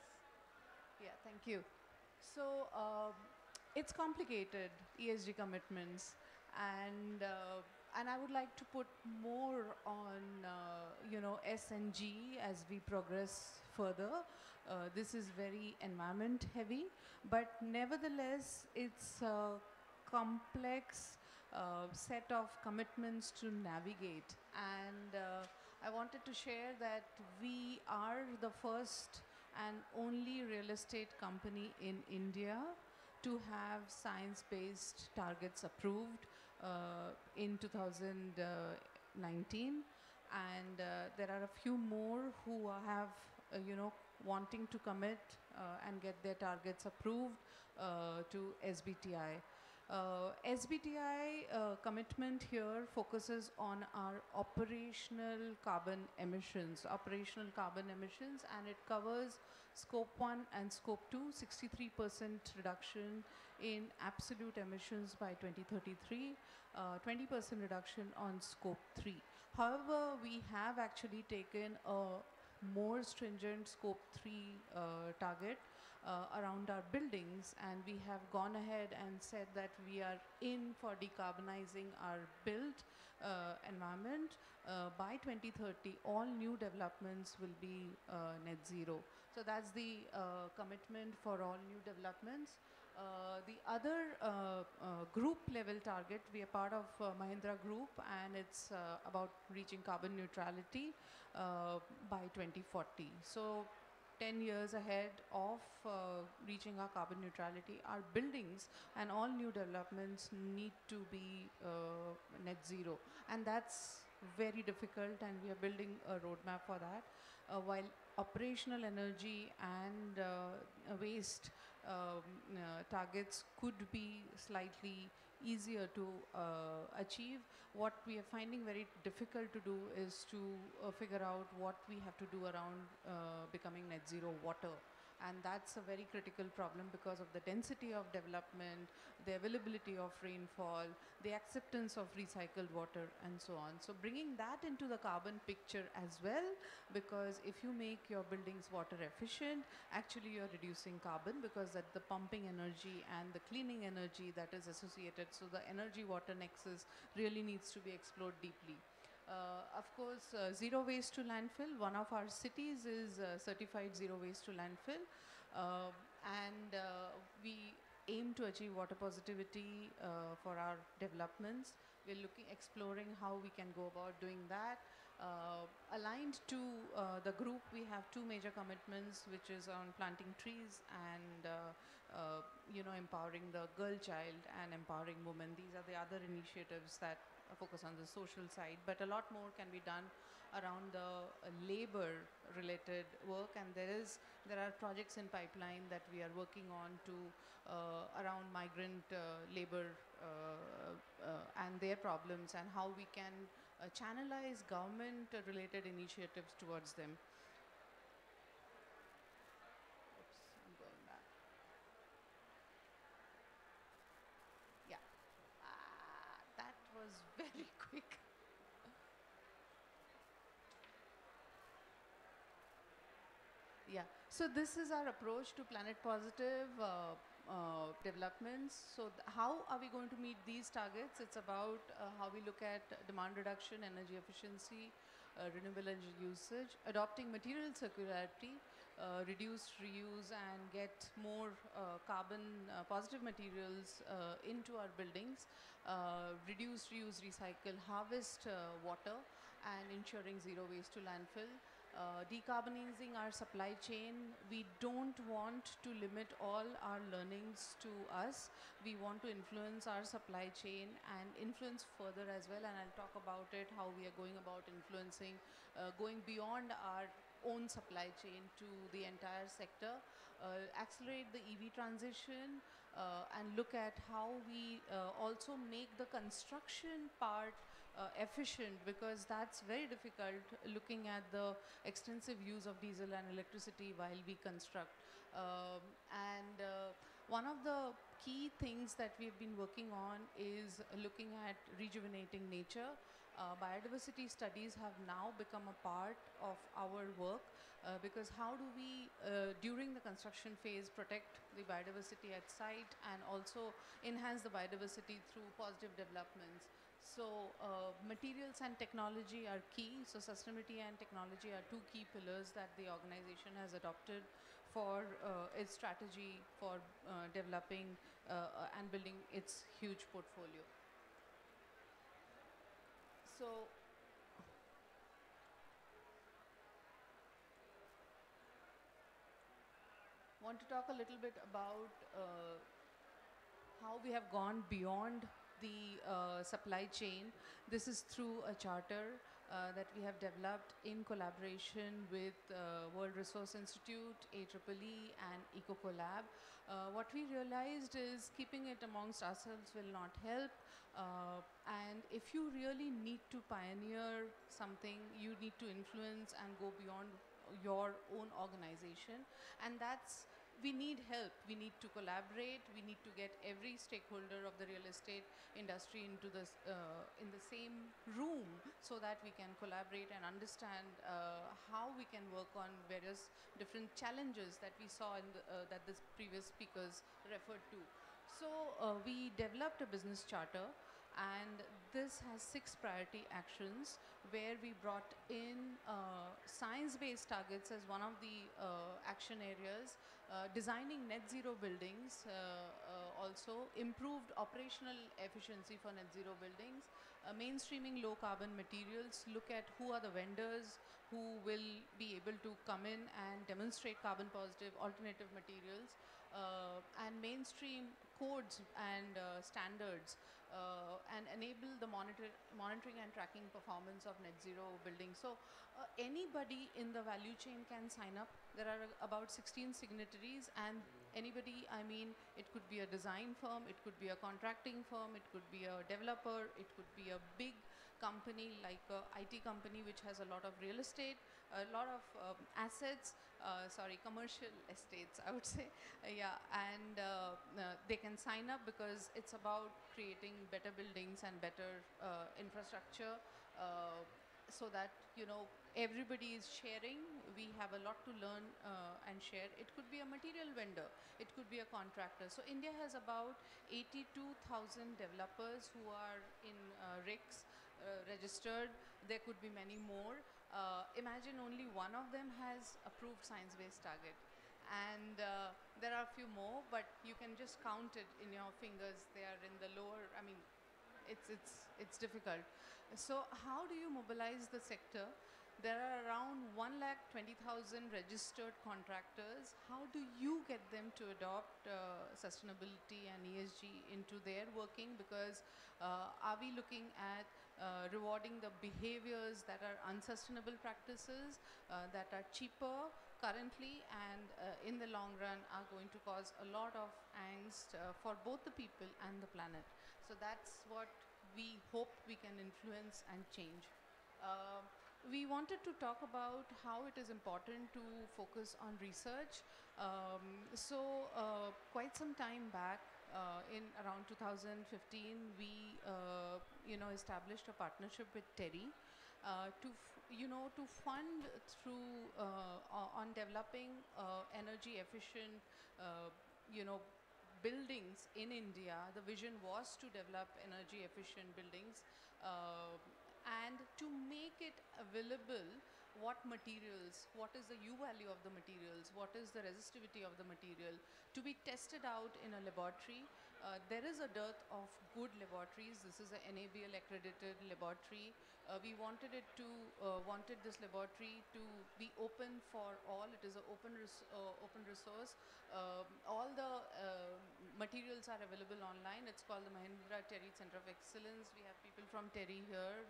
yeah, thank you. So um, it's complicated, ESG commitments, and uh, and I would like to put more on uh, you know S and G as we progress further. Uh, this is very environment heavy, but nevertheless it's a complex uh, set of commitments to navigate. And uh, I wanted to share that we are the first and only real estate company in India to have science-based targets approved uh, in 2019 and uh, there are a few more who have uh, you know wanting to commit uh, and get their targets approved uh, to SBTI. Uh, SBTI commitment here focuses on our operational carbon emissions, operational carbon emissions, and it covers scope 1 and scope 2, 63% reduction in absolute emissions by 2033, 20% uh, reduction on scope 3. However, we have actually taken a more stringent scope 3 uh, target uh, around our buildings. And we have gone ahead and said that we are in for decarbonizing our built uh, environment. Uh, by 2030 all new developments will be uh, net zero. So that's the uh, commitment for all new developments the other group level target we are part of Mahindra group and it's about reaching carbon neutrality by 2040 so 10 years ahead of uh, reaching our carbon neutrality, our buildings and all new developments need to be uh, net zero. And that's very difficult and we are building a roadmap for that. Uh, while operational energy and uh, waste um, uh, targets could be slightly easier to uh, achieve. What we are finding very difficult to do is to uh, figure out what we have to do around uh, becoming net zero water and that's a very critical problem because of the density of development, the availability of rainfall, the acceptance of recycled water and so on. So bringing that into the carbon picture as well because if you make your buildings water efficient, actually you're reducing carbon because that the pumping energy and the cleaning energy that is associated, so the energy water nexus really needs to be explored deeply. Uh, of course, uh, zero waste to landfill. One of our cities is uh, certified zero waste to landfill. and we aim to achieve water positivity for our developments. We're looking, exploring how we can go about doing that. Uh, aligned to uh, the group, we have two major commitments, which is on planting trees and uh, uh, you know, empowering the girl child and empowering women. These are the other initiatives that focus on the social side, but a lot more can be done around the uh, labor related work. And there is there are projects in pipeline that we are working on to uh, around migrant uh, labor and their problems and how we can channelize government related initiatives towards them Oops, I'm going back. Yeah. Ah, that was very quick. Yeah, so this is our approach to planet positive uh, uh, developments. So, how are we going to meet these targets? It's about uh, how we look at demand reduction, energy efficiency, uh, renewable energy usage, adopting material circularity, uh, reduce reuse, and get more uh, carbon positive materials into our buildings, reduce, reuse, recycle, harvest water, and ensuring zero waste to landfill. Uh, decarbonizing our supply chain, we don't want to limit all our learnings to us. We want to influence our supply chain and influence further as well. And I'll talk about it, how we are going about influencing, uh, going beyond our own supply chain to the entire sector, uh, accelerate the EV transition, uh, and look at how we uh, also make the construction part uh, efficient because that's very difficult looking at the extensive use of diesel and electricity while we construct. Um, and uh, one of the key things that we've been working on is looking at rejuvenating nature. Uh, biodiversity studies have now become a part of our work uh, because how do we, uh, during the construction phase, protect the biodiversity at site and also enhance the biodiversity through positive developments? So, uh, materials and technology are key. So, sustainability and technology are two key pillars that the organization has adopted for uh, its strategy for uh, developing uh, and building its huge portfolio. So, want to talk a little bit about uh, how we have gone beyond the uh, supply chain. This is through a charter uh, that we have developed in collaboration with uh, World Resource Institute, AEEE, and EcoCollab. Uh, what we realized is keeping it amongst ourselves will not help. Uh, and if you really need to pioneer something, you need to influence and go beyond your own organization. And that's we need help. We need to collaborate. We need to get every stakeholder of the real estate industry into this uh, in the same room so that we can collaborate and understand uh, how we can work on various different challenges that we saw in the, uh, that the previous speakers referred to. So uh, we developed a business charter and this has six priority actions where we brought in uh, science-based targets as one of the uh, action areas uh, designing net zero buildings, uh, uh, also improved operational efficiency for net zero buildings, uh, mainstreaming low carbon materials, look at who are the vendors who will be able to come in and demonstrate carbon positive alternative materials, and mainstream codes and standards uh, and enable the monitor, monitoring and tracking performance of net zero buildings. So uh, anybody in the value chain can sign up. There are about 16 signatories and anybody, I mean, it could be a design firm, it could be a contracting firm, it could be a developer, it could be a big company like a IT company which has a lot of real estate, a lot of um, assets, uh, sorry, commercial estates, I would say. Uh, yeah, and uh, uh, they can sign up because it's about creating better buildings and better uh, infrastructure so that, you know, everybody is sharing. We have a lot to learn and share. It could be a material vendor, it could be a contractor. So, India has about 82,000 developers who are in RICS registered. There could be many more. Uh, imagine only one of them has approved science-based target. And uh, there are a few more, but you can just count it in your fingers. They are in the lower, I mean, it's, it's, it's difficult. So how do you mobilize the sector? there are around 1,20,000 registered contractors. How do you get them to adopt uh, sustainability and ESG into their working? Because uh, are we looking at uh, rewarding the behaviors that are unsustainable practices, uh, that are cheaper currently and uh, in the long run are going to cause a lot of angst uh, for both the people and the planet. So that's what we hope we can influence and change. Uh, we wanted to talk about how it is important to focus on research. Um, so uh, quite some time back, uh, in around 2015, we uh, you know established a partnership with TERI uh, to you know to fund through uh, on developing uh, energy efficient uh, you know buildings in India. The vision was to develop energy efficient buildings and to make it available what materials, what is the U value of the materials, what is the resistivity of the material to be tested out in a laboratory. Uh, there is a dearth of good laboratories. This is an NABL accredited laboratory. Uh, we wanted it to uh, wanted this laboratory to be open for all. It is an open res- uh, open resource. Um, all the uh, materials are available online. It's called the Mahindra TERI Center of Excellence. We have people from TERI here.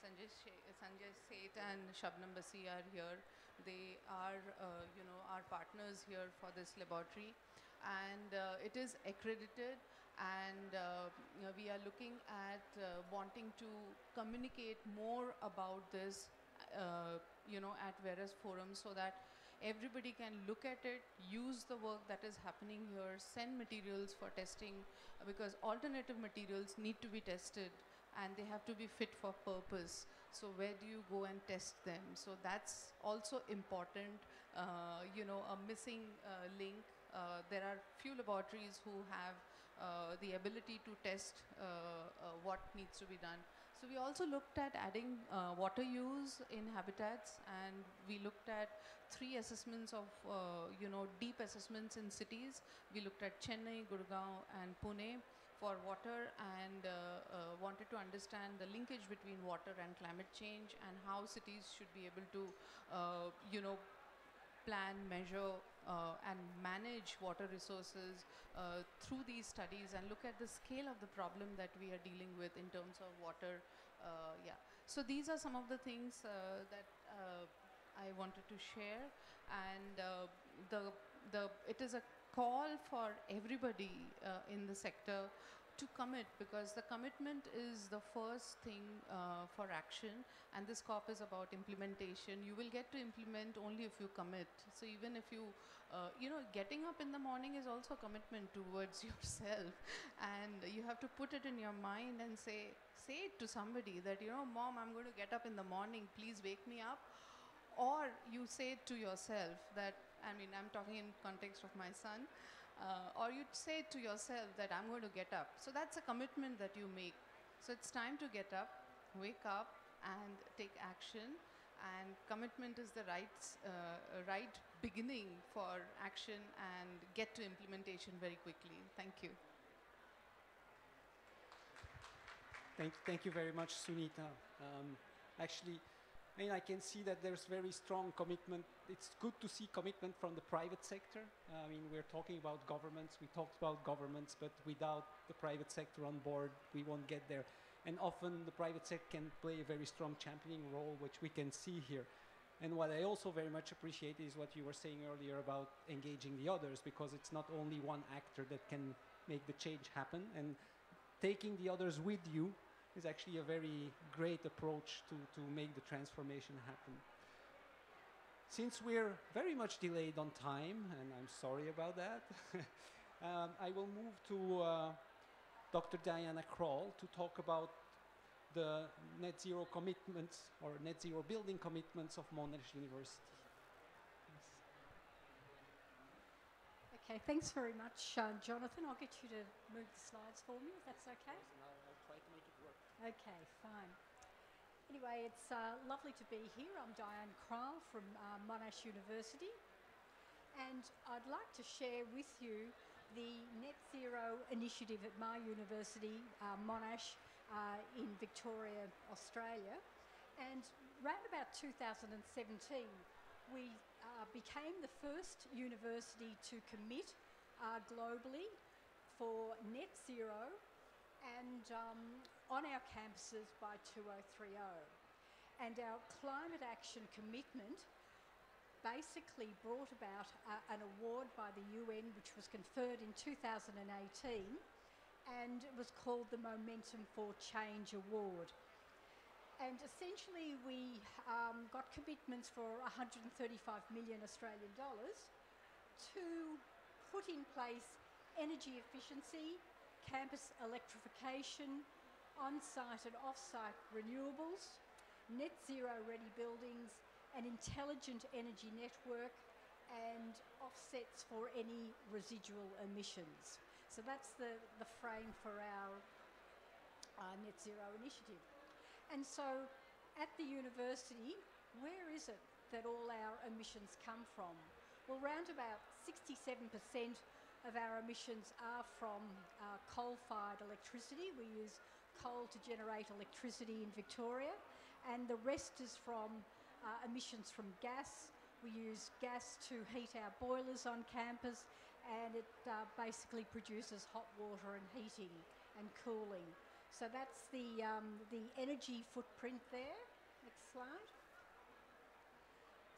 Uh, Sanjay, Seth and Shabnam Bassi are here. They are, uh, you know, our partners here for this laboratory, and uh, it is accredited. And uh, we are looking at uh, wanting to communicate more about this, uh, you know, at various forums so that everybody can look at it, use the work that is happening here, send materials for testing uh, because alternative materials need to be tested and they have to be fit for purpose. So where do you go and test them? So that's also important. Uh, you know, a missing uh, link. Uh, there are few laboratories who have uh, the ability to test uh, uh, what needs to be done. So we also looked at adding water use in habitats, and we looked at three assessments of you know deep assessments in cities. We looked at Chennai, Gurgaon, and Pune for water, and uh, uh, wanted to understand the linkage between water and climate change, and how cities should be able to uh, you know plan, measure, uh, and manage water resources uh, through these studies and look at the scale of the problem that we are dealing with in terms of water. Uh, yeah. So these are some of the things uh, that I wanted to share, and the the it is a call for everybody uh, in the sector to commit because the commitment is the first thing uh, for action and this COP is about implementation. You will get to implement only if you commit. So even if you, uh, you know, getting up in the morning is also a commitment towards yourself, and you have to put it in your mind and say, say it to somebody that you know, mom, I'm going to get up in the morning. Please wake me up. Or you say it to yourself that I mean, I'm talking in context of my son. Uh, or you say to yourself that I'm going to get up. So that's a commitment that you make. So it's time to get up, wake up, and take action. And commitment is the right, uh, right beginning for action and get to implementation very quickly. Thank you. Thank, thank you very much, Sunita. Um, actually, Mean, I can see that there's very strong commitment. It's good to see commitment from the private sector. Uh, I mean, we're talking about governments. We talked about governments, but without the private sector on board, we won't get there. And often the private sector can play a very strong championing role, which we can see here. And what I also very much appreciate is what you were saying earlier about engaging the others, because it's not only one actor that can make the change happen. And taking the others with you is actually a very great approach to, to make the transformation happen. Since we're very much delayed on time, and I'm sorry about that, um, I will move to uh, Dr. Diana Kroll to talk about the net zero commitments or net zero building commitments of Monash University. Okay, thanks very much, uh, Jonathan. I'll get you to move the slides for me, if that's okay. I'll try to make it work. Okay, fine. Anyway, it's uh, lovely to be here. I'm Diane Kroll from uh, Monash University, and I'd like to share with you the Net Zero initiative at my university, uh, Monash, uh, in Victoria, Australia. And round about 2017, we uh, became the first university to commit uh, globally for net zero and um, on our campuses by 2030. And our climate action commitment basically brought about an award by the UN, which was conferred in 2018, and it was called the Momentum for Change Award. And essentially, we um, got commitments for 135 million Australian dollars to put in place energy efficiency, campus electrification, on site and off site renewables, net zero ready buildings, an intelligent energy network, and offsets for any residual emissions. So that's the, the frame for our uh, net zero initiative. And so at the university, where is it that all our emissions come from? Well, round about 67% of our emissions are from uh, coal-fired electricity. We use coal to generate electricity in Victoria, and the rest is from uh, emissions from gas. We use gas to heat our boilers on campus, and it uh, basically produces hot water and heating and cooling. So that's the, um, the energy footprint there. Next slide.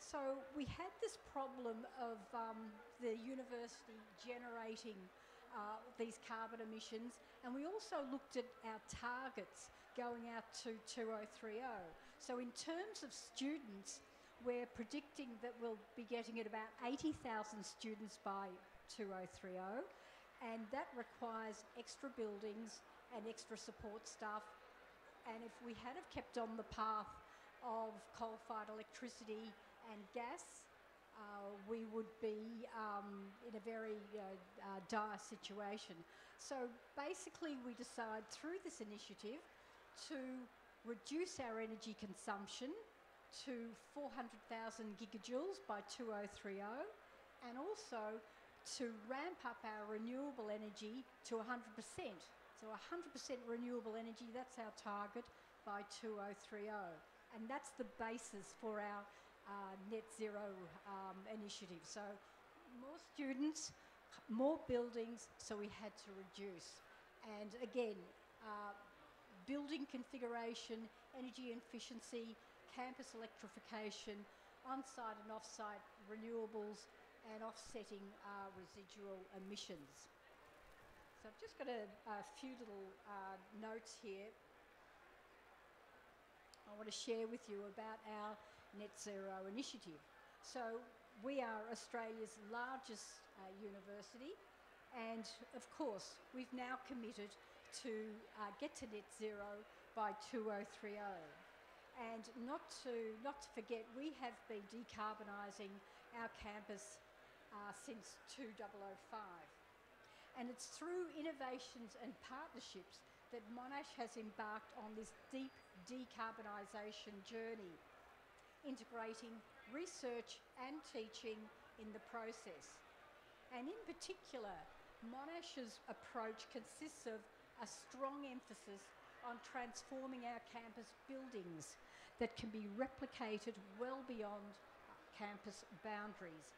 So we had this problem of um, the university generating uh, these carbon emissions, and we also looked at our targets going out to 2030. So in terms of students, we're predicting that we'll be getting at about 80,000 students by 2030, and that requires extra buildings and extra support staff. And if we had have kept on the path of coal-fired electricity and gas, uh, we would be um, in a very uh, uh, dire situation. So basically we decide through this initiative to reduce our energy consumption to 400,000 gigajoules by 2030 and also to ramp up our renewable energy to 100%. So 100% renewable energy, that's our target by 2030. And that's the basis for our uh, net zero um, initiative. So more students, more buildings, so we had to reduce. And again, uh, building configuration, energy efficiency, campus electrification, on-site and off-site renewables, and offsetting uh, residual emissions. So I've just got a, a few little uh, notes here I want to share with you about our net zero initiative. So we are Australia's largest uh, university and of course we've now committed to uh, get to net zero by 2030. And not to, not to forget, we have been decarbonising our campus uh, since 2005. And it's through innovations and partnerships that Monash has embarked on this deep decarbonisation journey, integrating research and teaching in the process. And in particular, Monash's approach consists of a strong emphasis on transforming our campus buildings that can be replicated well beyond campus boundaries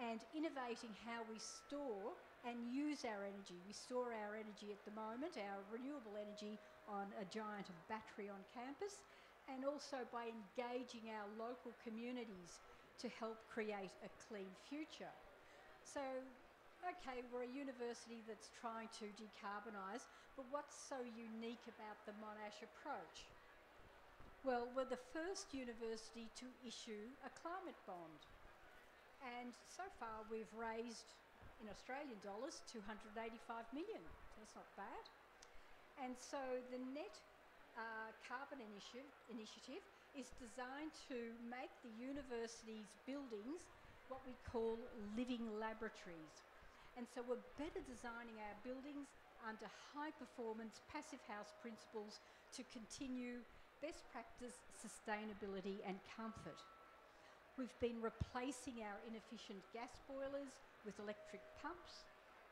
and innovating how we store and use our energy. We store our energy at the moment, our renewable energy, on a giant battery on campus, and also by engaging our local communities to help create a clean future. So, okay, we're a university that's trying to decarbonise, but what's so unique about the Monash approach? Well, we're the first university to issue a climate bond. And so far we've raised in Australian dollars 285 million. That's not bad. And so the net uh, carbon initiative, initiative is designed to make the university's buildings what we call living laboratories. And so we're better designing our buildings under high performance passive house principles to continue best practice sustainability and comfort. We've been replacing our inefficient gas boilers with electric pumps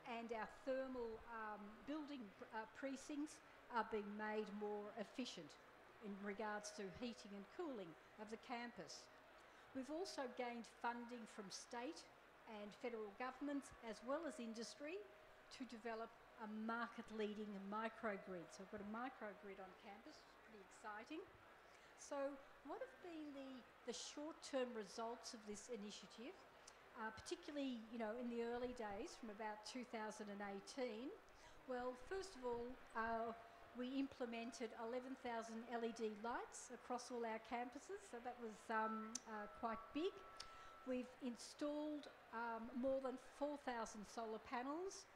and our thermal um, building uh, precincts are being made more efficient. in regards to heating and cooling of the campus. We've also gained funding from state and federal governments as well as industry to develop a market leading microgrid. So we've got a microgrid on campus, pretty exciting. So what have been the, the short-term results of this initiative, uh, particularly you know in the early days from about 2018? Well, first of all, uh, we implemented 11,000 LED lights across all our campuses, so that was um, uh, quite big. We've installed um, more than 4,000 solar panels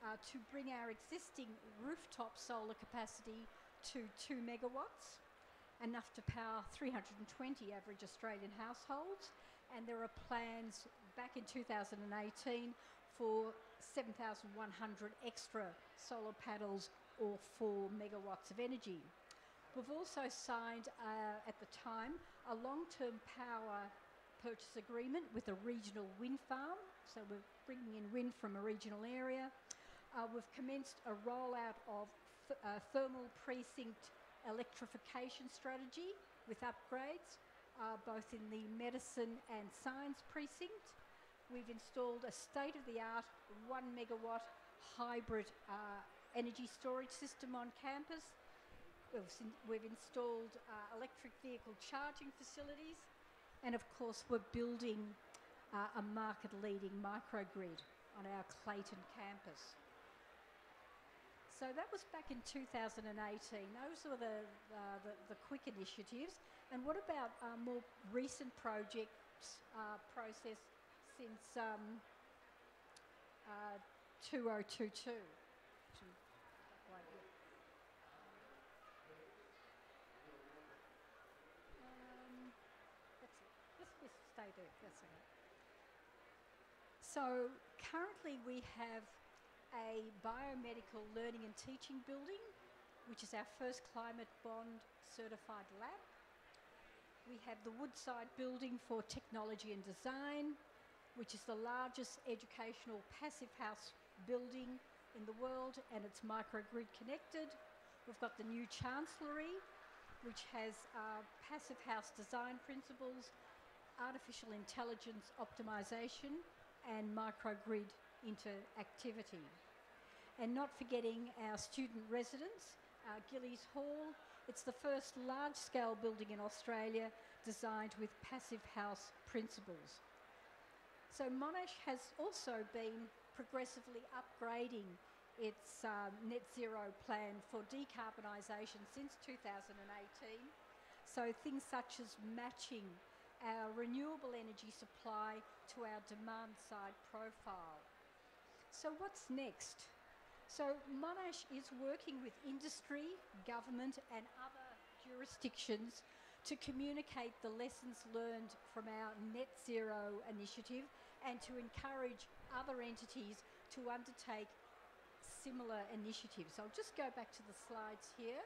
uh, to bring our existing rooftop solar capacity to 2 megawatts, enough to power 320 average Australian households. And there are plans back in 2018 for 7,100 extra solar panels or 4 megawatts of energy. We've also signed uh, at the time a long-term power purchase agreement with a regional wind farm. So we're bringing in wind from a regional area. Uh, we've commenced a rollout of th uh, thermal precinct electrification strategy with upgrades, uh, both in the medicine and science precinct. We've installed a state-of-the-art one megawatt hybrid uh, energy storage system on campus. We've, we've installed uh, electric vehicle charging facilities and of course we're building uh, a market leading microgrid on our Clayton campus. So that was back in 2018. Those were the, uh, the, the, quick initiatives. And what about uh, more recent projects uh, process since um, uh, 2022? Um, stay there, that's okay. So currently we have a biomedical learning and teaching building, which is our first Climate Bond certified lab. We have the Woodside building for technology and design, which is the largest educational passive house building in the world and it's microgrid connected. We've got the new Chancellery, which has uh, passive house design principles, artificial intelligence optimization, and microgrid interactivity. And not forgetting our student residence, uh, Gillies Hall. It's the first large-scale building in Australia designed with passive house principles. So Monash has also been progressively upgrading its um, net zero plan for decarbonisation since 2018. So things such as matching our renewable energy supply to our demand side profile. So what's next? So Monash is working with industry, government and other jurisdictions to communicate the lessons learned from our net zero initiative and to encourage other entities to undertake similar initiatives. I'll just go back to the slides here.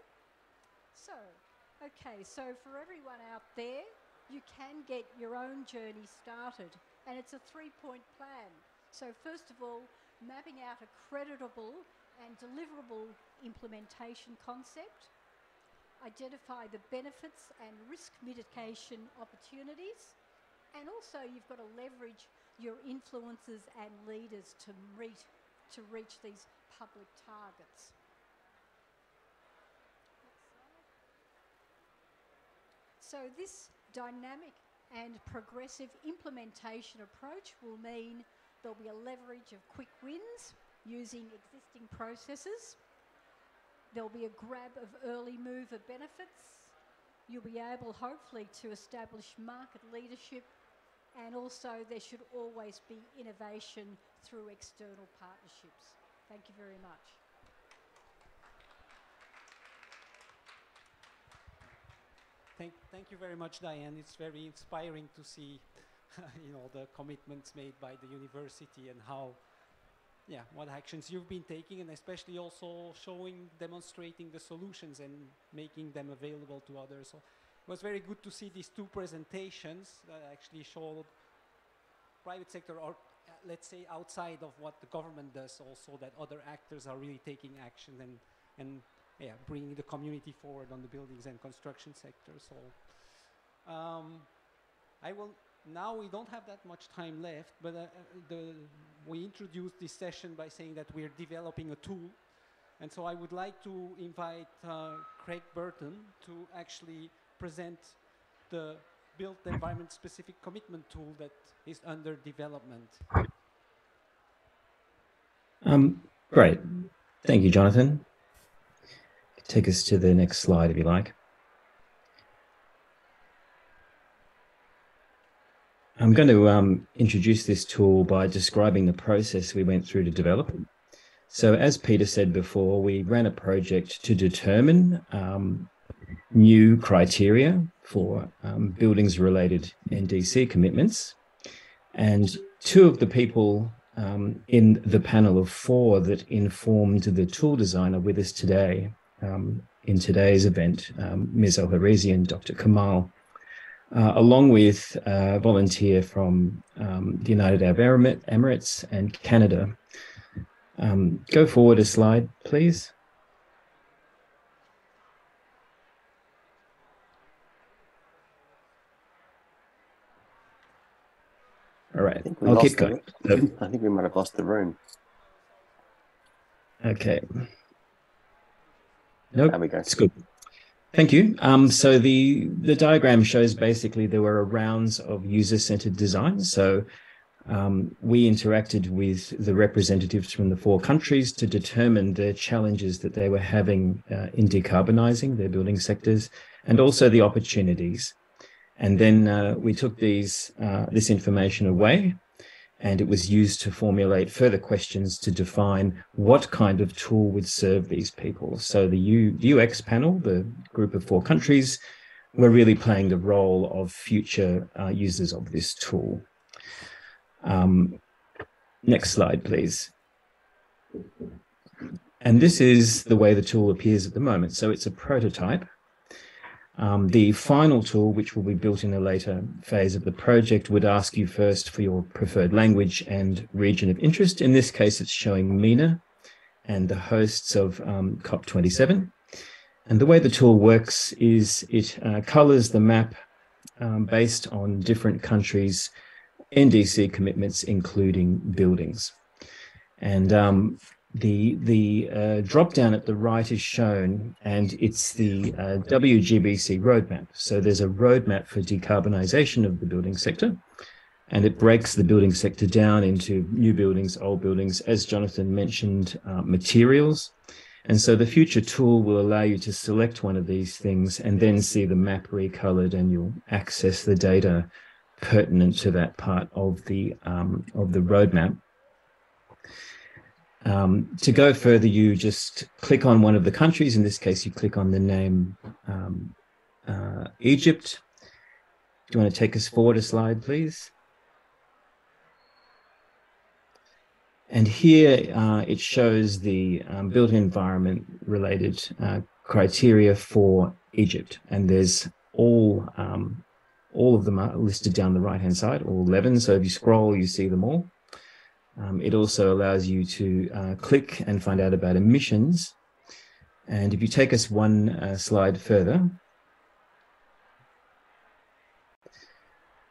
So, okay, so for everyone out there, you can get your own journey started and it's a three-point plan. So first of all, mapping out a creditable and deliverable implementation concept, identify the benefits and risk mitigation opportunities, and also you've got to leverage your influences and leaders to meet to reach these public targets. So this dynamic and progressive implementation approach will mean there'll be a leverage of quick wins using existing processes. There'll be a grab of early mover benefits. You'll be able, hopefully, to establish market leadership and also there should always be innovation through external partnerships. Thank you very much. Thank, thank you very much, Diane. It's very inspiring to see, you know, the commitments made by the university and how, yeah, what actions you've been taking, and especially also showing, demonstrating the solutions and making them available to others. So it was very good to see these two presentations that actually showed private sector or uh, let's say outside of what the government does also that other actors are really taking action and and yeah, bringing the community forward on the buildings and construction sector. So um, I will now we don't have that much time left, but uh, the, we introduced this session by saying that we're developing a tool. And so I would like to invite uh, Craig Burton to actually present the built environment specific commitment tool that is under development. Um. Thank you, Jonathan. Take us to the next slide if you like. I'm going to um, introduce this tool by describing the process we went through to develop it. So as Peter said before, we ran a project to determine um, new criteria for um, buildings related NDC commitments. And two of the people um, in the panel of four that informed the tool designer with us today um, in today's event, um, Ms. El Harizi and Dr. Kamal uh, along with a volunteer from um, the United Arab Emirates and Canada. Um, go forward a slide, please. All right, I'll keep going. I think we might have lost the room. Okay. Nope, there we go. It's good. Thank you. Um, so the the diagram shows basically there were rounds of user-centered design. So um, we interacted with the representatives from the four countries to determine the challenges that they were having uh, in decarbonizing their building sectors and also the opportunities. And then uh, we took these uh, this information away and it was used to formulate further questions to define what kind of tool would serve these people. So the U, UX panel, the group of four countries, were really playing the role of future uh, users of this tool. Um, next slide, please. And this is the way the tool appears at the moment. So it's a prototype. Um, the final tool, which will be built in a later phase of the project, would ask you first for your preferred language and region of interest. In this case, it's showing MENA and the hosts of um, COP27. And the way the tool works is it uh, colors the map um, based on different countries' NDC commitments, including buildings. And um, the the uh, drop down at the right is shown, and it's the uh, WGBC roadmap. So there's a roadmap for decarbonisation of the building sector, and it breaks the building sector down into new buildings, old buildings, as Jonathan mentioned, uh, materials. And so the future tool will allow you to select one of these things and then see the map recolored, and you'll access the data pertinent to that part of the um, of the roadmap. Um, to go further, you just click on one of the countries. In this case, you click on the name um, uh, Egypt. Do you want to take us forward a slide, please? And here uh, it shows the um, built environment related uh, criteria for Egypt. And there's all, um, all of them are listed down the right hand side, all 11. So if you scroll, you see them all. Um, it also allows you to uh, click and find out about emissions. And if you take us one uh, slide further,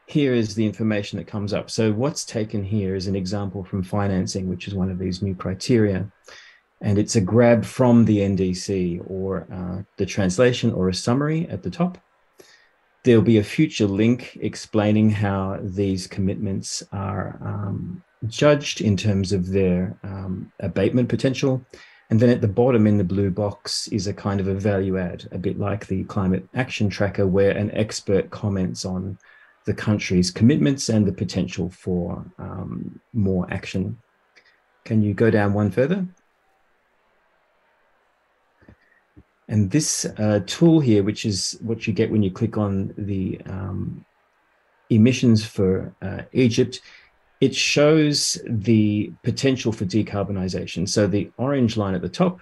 here is the information that comes up. So what's taken here is an example from financing, which is one of these new criteria. And it's a grab from the NDC or uh, the translation or a summary at the top. There'll be a future link explaining how these commitments are um, judged in terms of their um, abatement potential. And then at the bottom in the blue box is a kind of a value add, a bit like the climate action tracker, where an expert comments on the country's commitments and the potential for um, more action. Can you go down one further? And this uh, tool here, which is what you get when you click on the um, emissions for uh, Egypt, it shows the potential for decarbonisation. So the orange line at the top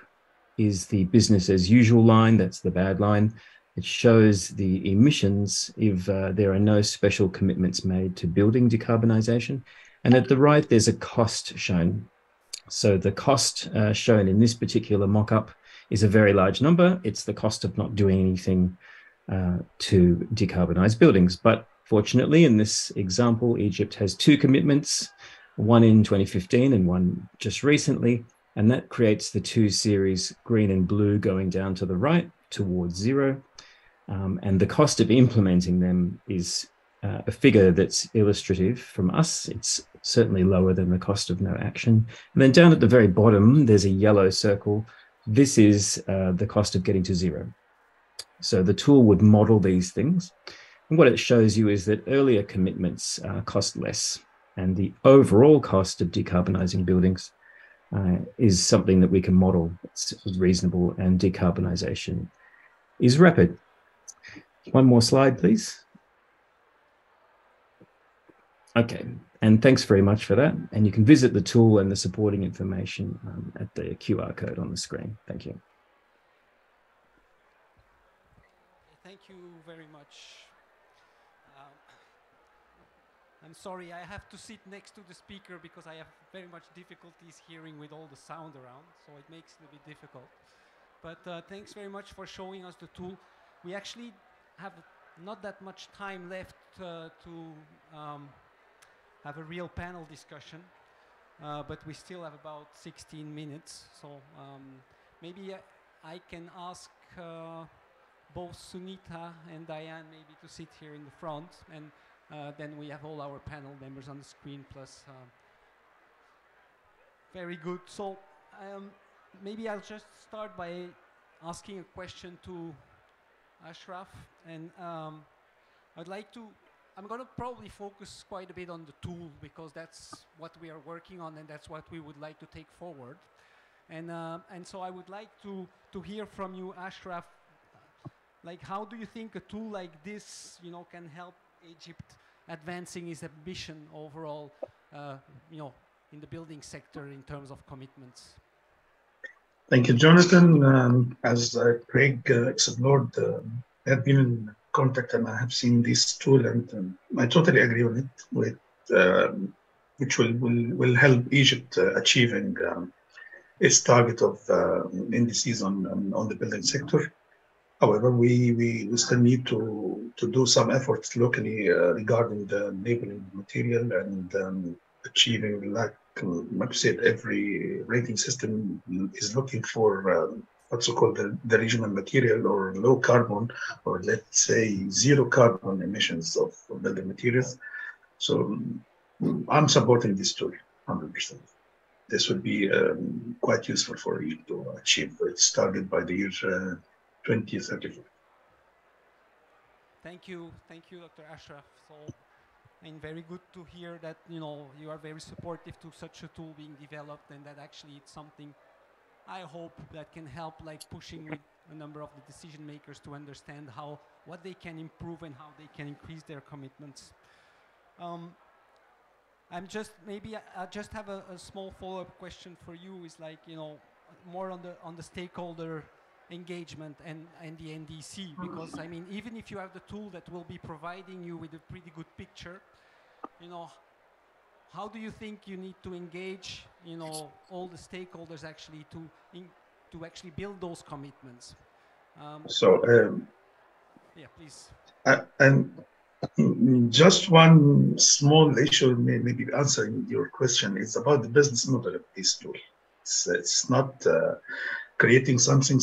is the business as usual line, that's the bad line. It shows the emissions if uh, there are no special commitments made to building decarbonisation. And at the right, there's a cost shown. So the cost uh, shown in this particular mock-up is a very large number. It's the cost of not doing anything uh, to decarbonize buildings. But fortunately, in this example, Egypt has two commitments, one in 2015 and one just recently. And that creates the two series, green and blue, going down to the right towards zero. Um, and the cost of implementing them is uh, a figure that's illustrative from us. It's certainly lower than the cost of no action. And then down at the very bottom, there's a yellow circle. This is uh, the cost of getting to zero. So the tool would model these things. And what it shows you is that earlier commitments uh, cost less. And the overall cost of decarbonizing buildings uh, is something that we can model. It's reasonable and decarbonization is rapid. One more slide, please. Okay, and thanks very much for that. And you can visit the tool and the supporting information um, at the QR code on the screen. Thank you. Thank you very much. Um, I'm sorry, I have to sit next to the speaker because I have very much difficulties hearing with all the sound around, so it makes it a bit difficult. But uh, thanks very much for showing us the tool. We actually have not that much time left uh, to um, have a real panel discussion, uh, but we still have about 16 minutes. So um, maybe I can ask uh, both Sunita and Diane maybe to sit here in the front, and uh, then we have all our panel members on the screen plus. Um, very good. So um, maybe I'll just start by asking a question to Ashraf, and um, I'd like to I'm going to probably focus quite a bit on the tool because that's what we are working on and that's what we would like to take forward. And, uh, and so I would like to, to hear from you, Ashraf, like how do you think a tool like this, you know, can help Egypt advancing its ambition overall, uh, you know, in the building sector in terms of commitments? Thank you, Jonathan. Um, as uh, Craig uh, explored, uh, I've been in contact and I have seen this tool and um, I totally agree on it, with, uh, which will, will, will help Egypt uh, achieving um, its target of uh, NDCs on, on, on, the building sector. However, we, we, we still need to, to do some efforts locally uh, regarding the labeling material and um, achieving, like, like I said, every rating system is looking for um, what's so called the, the regional material or low carbon or let's say zero carbon emissions of, building materials. So um, I'm supporting this tool 100%. This would be um, quite useful for you to achieve its target by the year uh, 2034. Thank you, thank you, Dr. Ashraf. So, and very good to hear that you know you are very supportive to such a tool being developed, and that actually it's something I hope that can help like pushing with a number of the decision makers to understand how what they can improve and how they can increase their commitments. Um, I'm just maybe I, I just have a, a small follow-up question for you. Is like you know more on the on the stakeholder engagement and and the NDC because I mean even if you have the tool that will be providing you with a pretty good picture, you know how do you think you need to engage, you know, all the stakeholders actually to in, to actually build those commitments? Um, so, um, yeah, please. And just one small issue, maybe answering your question, is about the business model of this tool. It's, it's not uh, creating something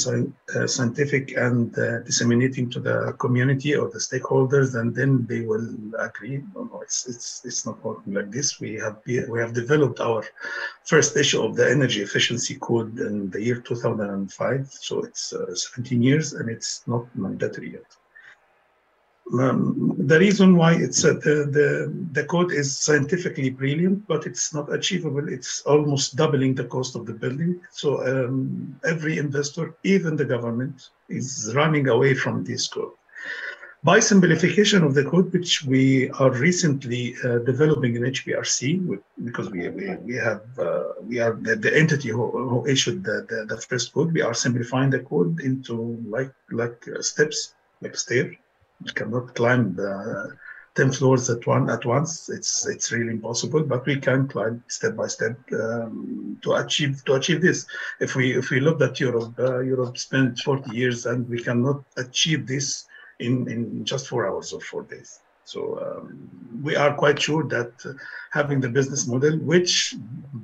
uh, scientific and uh, disseminating to the community or the stakeholders, and then they will agree. No, no, it's it's it's not working like this. We have we have developed our first issue of the energy efficiency code in the year 2005, so it's uh, 17 years, and it's not mandatory yet. Um, the reason why it's uh, the, the the code is scientifically brilliant, but it's not achievable. It's almost doubling the cost of the building. So um, every investor, even the government, is running away from this code. By simplification of the code, which we are recently uh, developing in HBRC, because we, we, we have uh, we are the, the entity who, who issued the, the, the, first code, we are simplifying the code into like like uh, steps, like stair you cannot climb the 10 floors at one at once. It's it's really impossible, but we can climb step by step um, to achieve to achieve this. If we if we look at Europe, uh, Europe spent 40 years and we cannot achieve this in, in just four hours or four days. So um, we are quite sure that uh, having the business model, which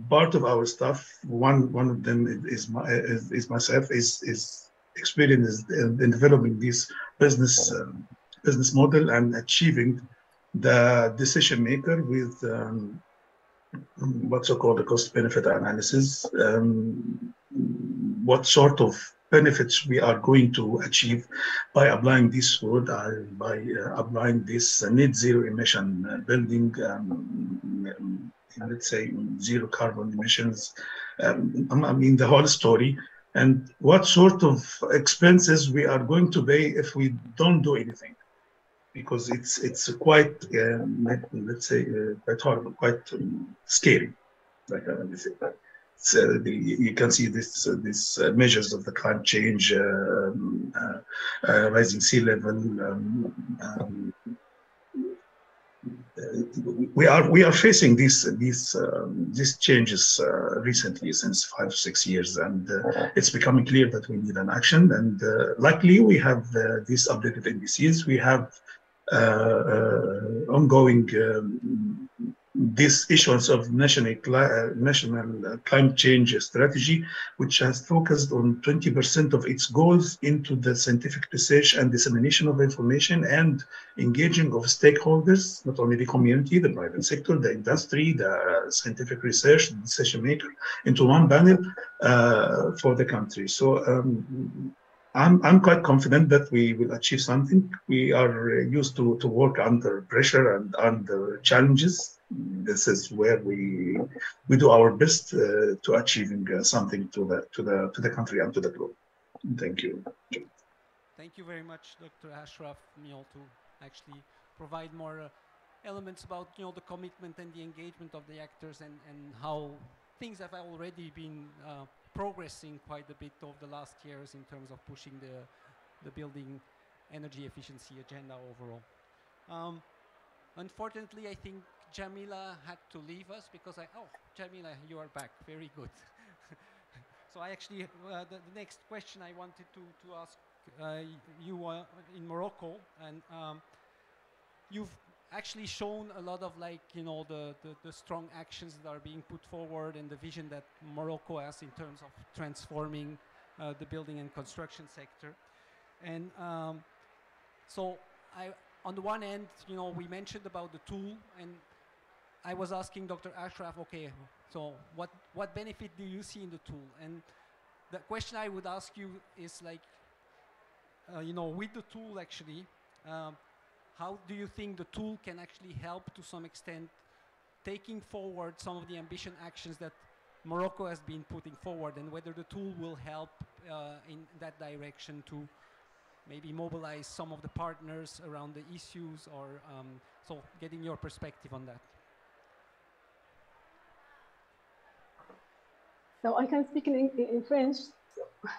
part of our staff, one one of them is my, is, is myself, is is experience in, in developing this business um, business model and achieving the decision maker with um, what's so called the cost benefit analysis. Um, what sort of benefits we are going to achieve by applying this code, uh, by uh, applying this uh, net zero emission uh, building, um, let's say zero carbon emissions. Um, I mean, the whole story and what sort of expenses we are going to pay if we don't do anything because it's it's quite uh, let's say uh, quite horrible quite um, scary like uh, so the, you can see this uh, these uh, measures of the climate change, um, uh, rising sea level. Um, um, we are we are facing these these um, these changes recently since five six years, and it's becoming clear that we need an action. And luckily, we have these updated NDCs. We have ongoing um, this issuance of national, uh, national uh, climate change strategy, which has focused on 20% of its goals into the scientific research and dissemination of information and engaging of stakeholders, not only the community, the private sector, the industry, the scientific research, decision maker, into one panel uh, for the country. So um, I'm, I'm quite confident that we will achieve something. We are used to, to work under pressure and under challenges this is where we we do our best uh, to achieving uh, something to the to the to the country and to the globe. Thank you. Thank you very much, Dr. Ashraf Miol, to actually provide more uh, elements about you know the commitment and the engagement of the actors and and how things have already been uh, progressing quite a bit over the last years in terms of pushing the the building energy efficiency agenda overall. Um, unfortunately, I think Jamila had to leave us because I, oh, Jamila, you are back. Very good. so I actually, uh, the, the, next question I wanted to, to ask uh, you uh, in Morocco, and um, you've actually shown a lot of like, you know, the, the, the, strong actions that are being put forward and the vision that Morocco has in terms of transforming uh, the building and construction sector. And um, so I, on the one end, you know, we mentioned about the tool and I was asking Dr. Ashraf, okay, so what, what benefit do you see in the tool? And the question I would ask you is like, uh, you know, with the tool actually, um, how do you think the tool can actually help to some extent taking forward some of the ambition actions that Morocco has been putting forward and whether the tool will help uh, in that direction to maybe mobilize some of the partners around the issues or um, so getting your perspective on that. So I can speak in, in French.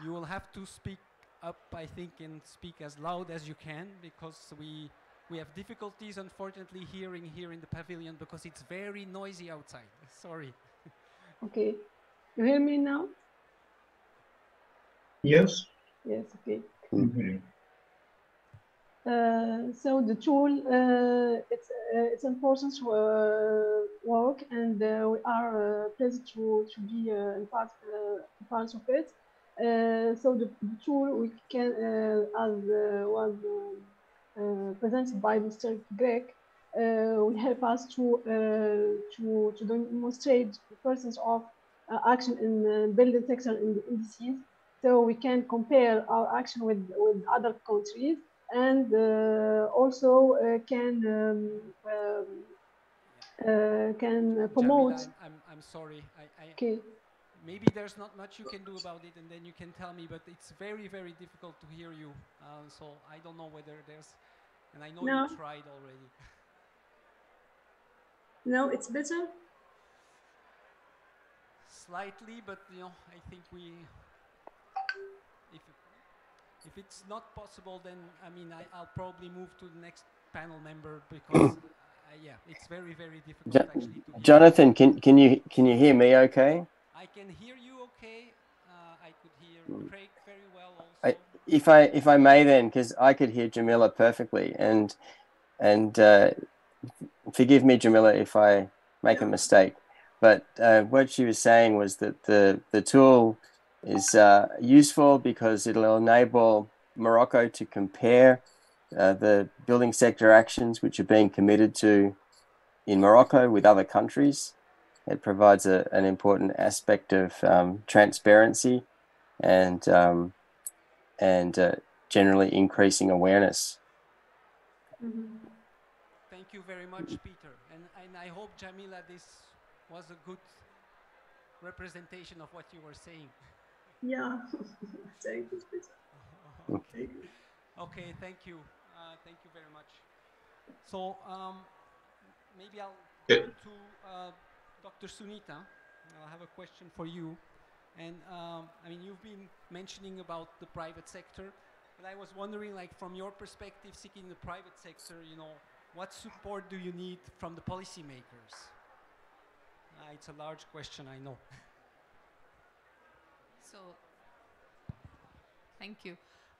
You will have to speak up, I think, and speak as loud as you can because we we have difficulties, unfortunately, hearing here in the pavilion because it's very noisy outside. Sorry. Okay. You hear me now? Yes. Yes, okay. Mm -hmm. Uh, so the tool, uh, it's uh, it's important to work, and we are pleased to to be in part part of it. so the, the, tool we can, as was presented by Mr. Greg, uh, will help us to uh, to to demonstrate the percentage of uh, action in building sector in the NDCs, so we can compare our action with with other countries and uh, also uh, can um, um uh, can promote. Jamila, I'm, I'm, sorry. I, I, okay. Maybe there's not much you can do about it, and then you can tell me. But it's very, very difficult to hear you. so I don't know whether there's, and I know no. you tried already. no, it's better. Slightly, but you know, I think we if it's not possible, then I mean I, will probably move to the next panel member because uh, yeah, it's very very difficult jo actually. Jonathan, can can you can you hear me? Okay. I can hear you. Okay. Uh, I could hear mm. Craig very well also. I, if I if I may then, because I could hear Jamila perfectly, and and uh, forgive me, Jamila, if I make a mistake. But uh, what she was saying was that the the tool is uh, useful because it'll enable Morocco to compare uh, the building sector actions which are being committed to in Morocco with other countries. It provides a, an important aspect of um, transparency and um, and uh, generally increasing awareness. Mm-hmm. Thank you very much, Peter. And, and I hope, Jamila, this was a good representation of what you were saying. Yeah, thank you. Peter. okay. okay, thank you. Uh, thank you very much. So um, maybe I'll turn to uh, Dr. Sunita. I have a question for you. And um, I mean, you've been mentioning about the private sector, but I was wondering, like, from your perspective, seeking the private sector, you know, what support do you need from the policymakers? Uh, it's a large question, I know. So, thank you.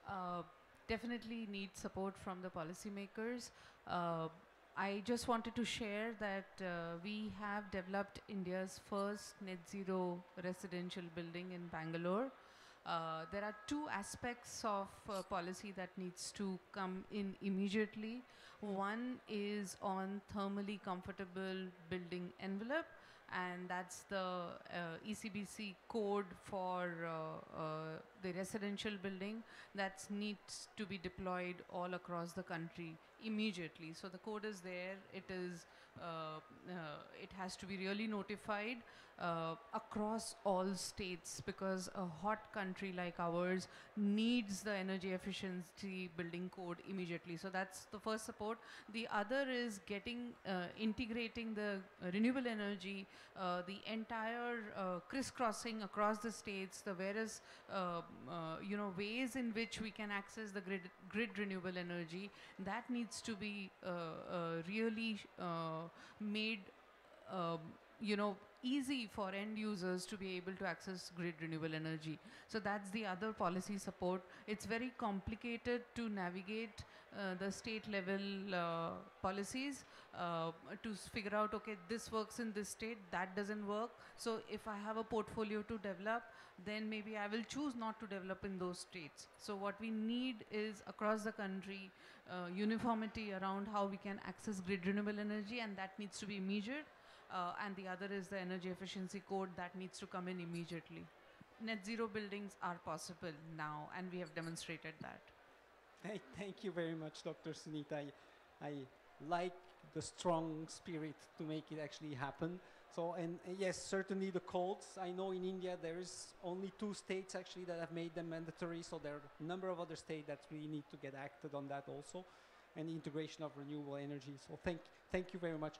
Uh, definitely need support from the policymakers. Uh, I just wanted to share that uh, we have developed India's first net zero residential building in Bangalore. Uh, there are two aspects of uh, policy that needs to come in immediately. One is on thermally comfortable building envelope and that's the uh, ECBC code for uh, uh, the residential building that needs to be deployed all across the country immediately. So the code is there, it is, uh, uh, it has to be really notified uh, across all states because a hot country like ours needs the energy efficiency building code immediately. So that's the first support. The other is getting, uh, integrating the renewable energy, uh, the entire uh, crisscrossing across the states, the various, uh, uh, you know, ways in which we can access the grid, grid renewable energy, that needs to be really made um, you know, easy for end users to be able to access grid renewable energy. So that's the other policy support. It's very complicated to navigate uh, the state level uh, policies uh, to figure out, okay, this works in this state, that doesn't work. So if I have a portfolio to develop, then maybe I will choose not to develop in those states. So what we need is across the country, uh, uniformity around how we can access grid renewable energy and that needs to be measured uh, and the other is the energy efficiency code that needs to come in immediately. Net zero buildings are possible now, and we have demonstrated that. Thank, thank you very much, Dr. Sunita. I, I like the strong spirit to make it actually happen. So, and yes, certainly the codes. I know in India there is only two states actually that have made them mandatory. So there are a number of other states that really need to get acted on that also, and the integration of renewable energy. So thank, thank you very much.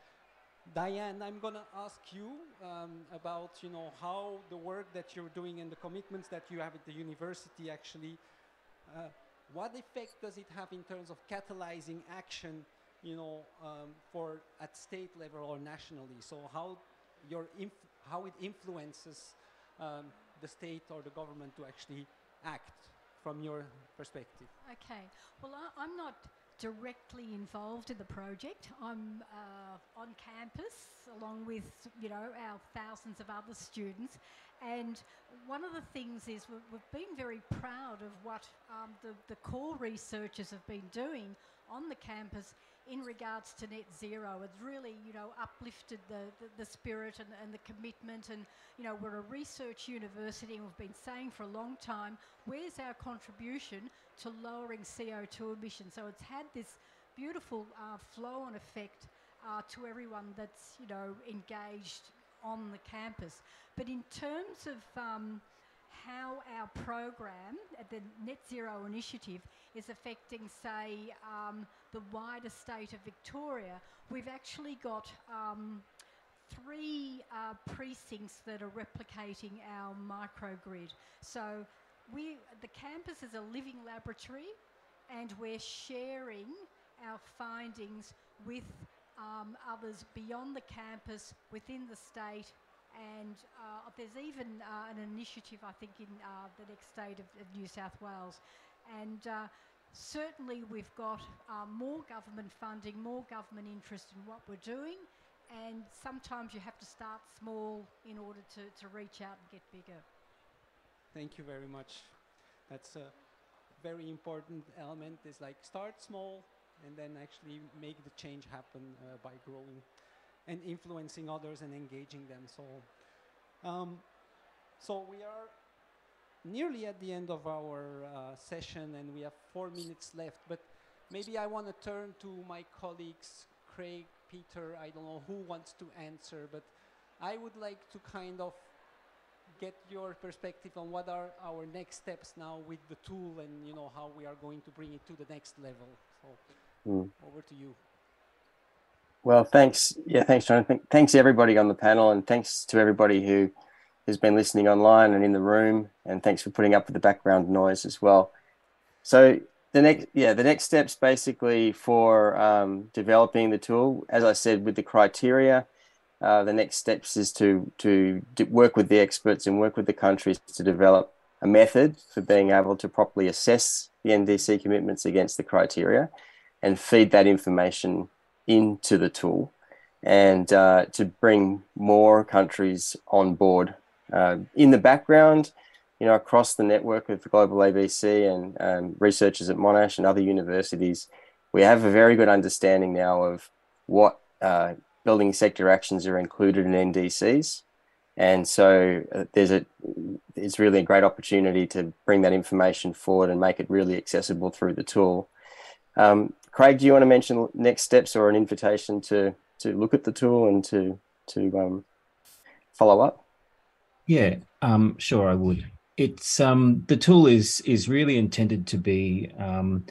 Diane, I'm going to ask you um, about, you know, how the work that you're doing and the commitments that you have at the university actually, uh, what effect does it have in terms of catalyzing action, you know, um, for at state level or nationally? So how your how it influences um, the state or the government to actually act from your perspective? Okay. Well, I, I'm not directly involved in the project. I'm uh, on campus along with, you know, our thousands of other students. And one of the things is we've, been very proud of what um, the, the core researchers have been doing on the campus in regards to net zero. It's really, you know, uplifted the, the, the, spirit and, and the commitment. And, you know, we're a research university and we've been saying for a long time, where's our contribution to lowering CO2 emissions? So it's had this beautiful uh, flow-on effect uh, to everyone that's, you know, engaged on the campus. But in terms of um, how our program, the Net Zero Initiative, is affecting, say, um, the wider state of Victoria, we've actually got um, three uh, precincts that are replicating our microgrid. So we, the campus is a living laboratory and we're sharing our findings with um, others beyond the campus, within the state, and uh, there's even uh, an initiative, I think, in uh, the next state of, of, New South Wales. And uh, certainly we've got uh, more government funding, more government interest in what we're doing, and sometimes you have to start small in order to, to reach out and get bigger. Thank you very much. That's a very important element is like start small and then actually make the change happen uh, by growing and influencing others and engaging them. So, um, so we are nearly at the end of our uh, session and we have four minutes left, but maybe I want to turn to my colleagues, Craig, Peter, I don't know who wants to answer, but I would like to kind of get your perspective on what are our next steps now with the tool and you know how we are going to bring it to the next level. So mm. over to you. Well, thanks. Yeah, thanks, Jonathan. Thanks everybody on the panel, and thanks to everybody who has been listening online and in the room, and thanks for putting up with the background noise as well. So the next, yeah, the next steps basically for um, developing the tool, as I said, with the criteria. Uh, the next steps is to to work with the experts and work with the countries to develop a method for being able to properly assess the NDC commitments against the criteria, and feed that information into the tool, and uh, to bring more countries on board. Uh, in the background, you know, across the network of the Global ABC and um, researchers at Monash and other universities, we have a very good understanding now of what uh, building sector actions are included in NDCs. And so uh, there's a, it's really a great opportunity to bring that information forward and make it really accessible through the tool. Um, Craig, do you want to mention next steps or an invitation to to look at the tool and to to um, follow up? Yeah, um, sure, I would. It's um, the tool is is really intended to be um,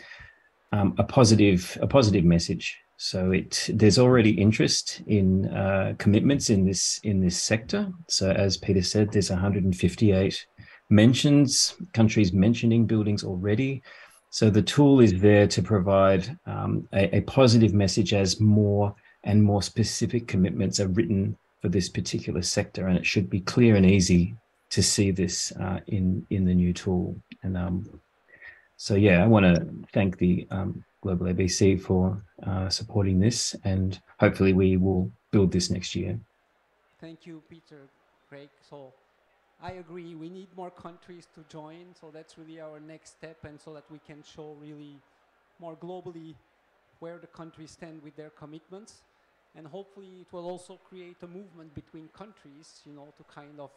um, a positive a positive message so it there's already interest in uh, commitments in this in this sector. So as Peter said, there's 158 mentions, countries mentioning buildings already. So the tool is there to provide um, a, a, positive message as more and more specific commitments are written for this particular sector, and it should be clear and easy to see this uh, in in the new tool. And um, so yeah, I want to thank the um, Global ABC for uh, supporting this, and hopefully we will build this next year. Thank you, Peter, Craig. So I agree, we need more countries to join, so that's really our next step, and so that we can show really more globally where the countries stand with their commitments. And hopefully it will also create a movement between countries, you know, to kind of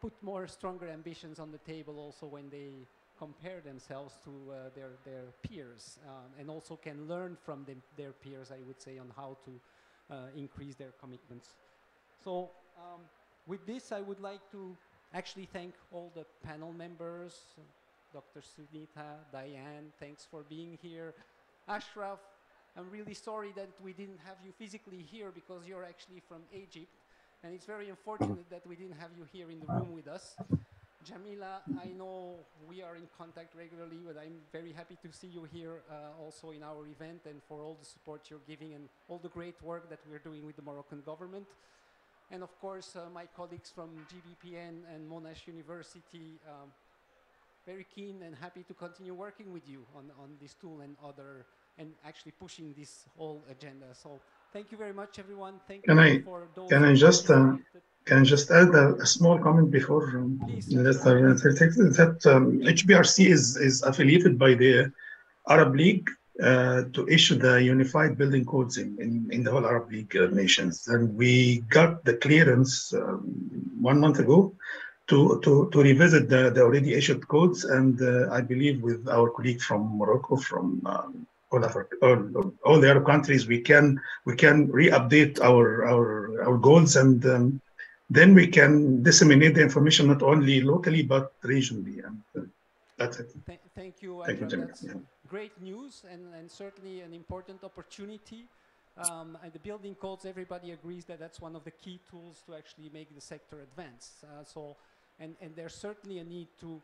put more stronger ambitions on the table also when they compare themselves to uh, their, their peers um, and also can learn from them, their peers, I would say, on how to uh, increase their commitments. So um, with this, I would like to actually thank all the panel members, Dr. Sunita, Diane, thanks for being here. Ashraf, I'm really sorry that we didn't have you physically here because you're actually from Egypt. And it's very unfortunate that we didn't have you here in the room with us. Jamila, I know we are in contact regularly, but I'm very happy to see you here uh, also in our event and for all the support you're giving and all the great work that we're doing with the Moroccan government. And of course, uh, my colleagues from GBPN and Monash University, um, very keen and happy to continue working with you on, on this tool and other, and actually pushing this whole agenda. So thank you very much, everyone. Thank can you I, for those. Can I just, uh, can I just add a, a small comment before um, that um, HBRC is, is affiliated by the Arab League uh, to issue the unified building codes in, in, in the whole Arab League uh, nations. And we got the clearance um, one month ago to, to, to revisit the, the already issued codes. And uh, I believe with our colleague from Morocco, from um, all, Africa, all, all the Arab countries, we can we can re-update our, our, our goals and um, then we can disseminate the information not only locally but regionally. And uh, that's it. Th thank you. Thank you, That's yeah. great news and, and certainly an important opportunity. Um, and the building codes, everybody agrees that that's one of the key tools to actually make the sector advance. Uh, so, and, and there's certainly a need to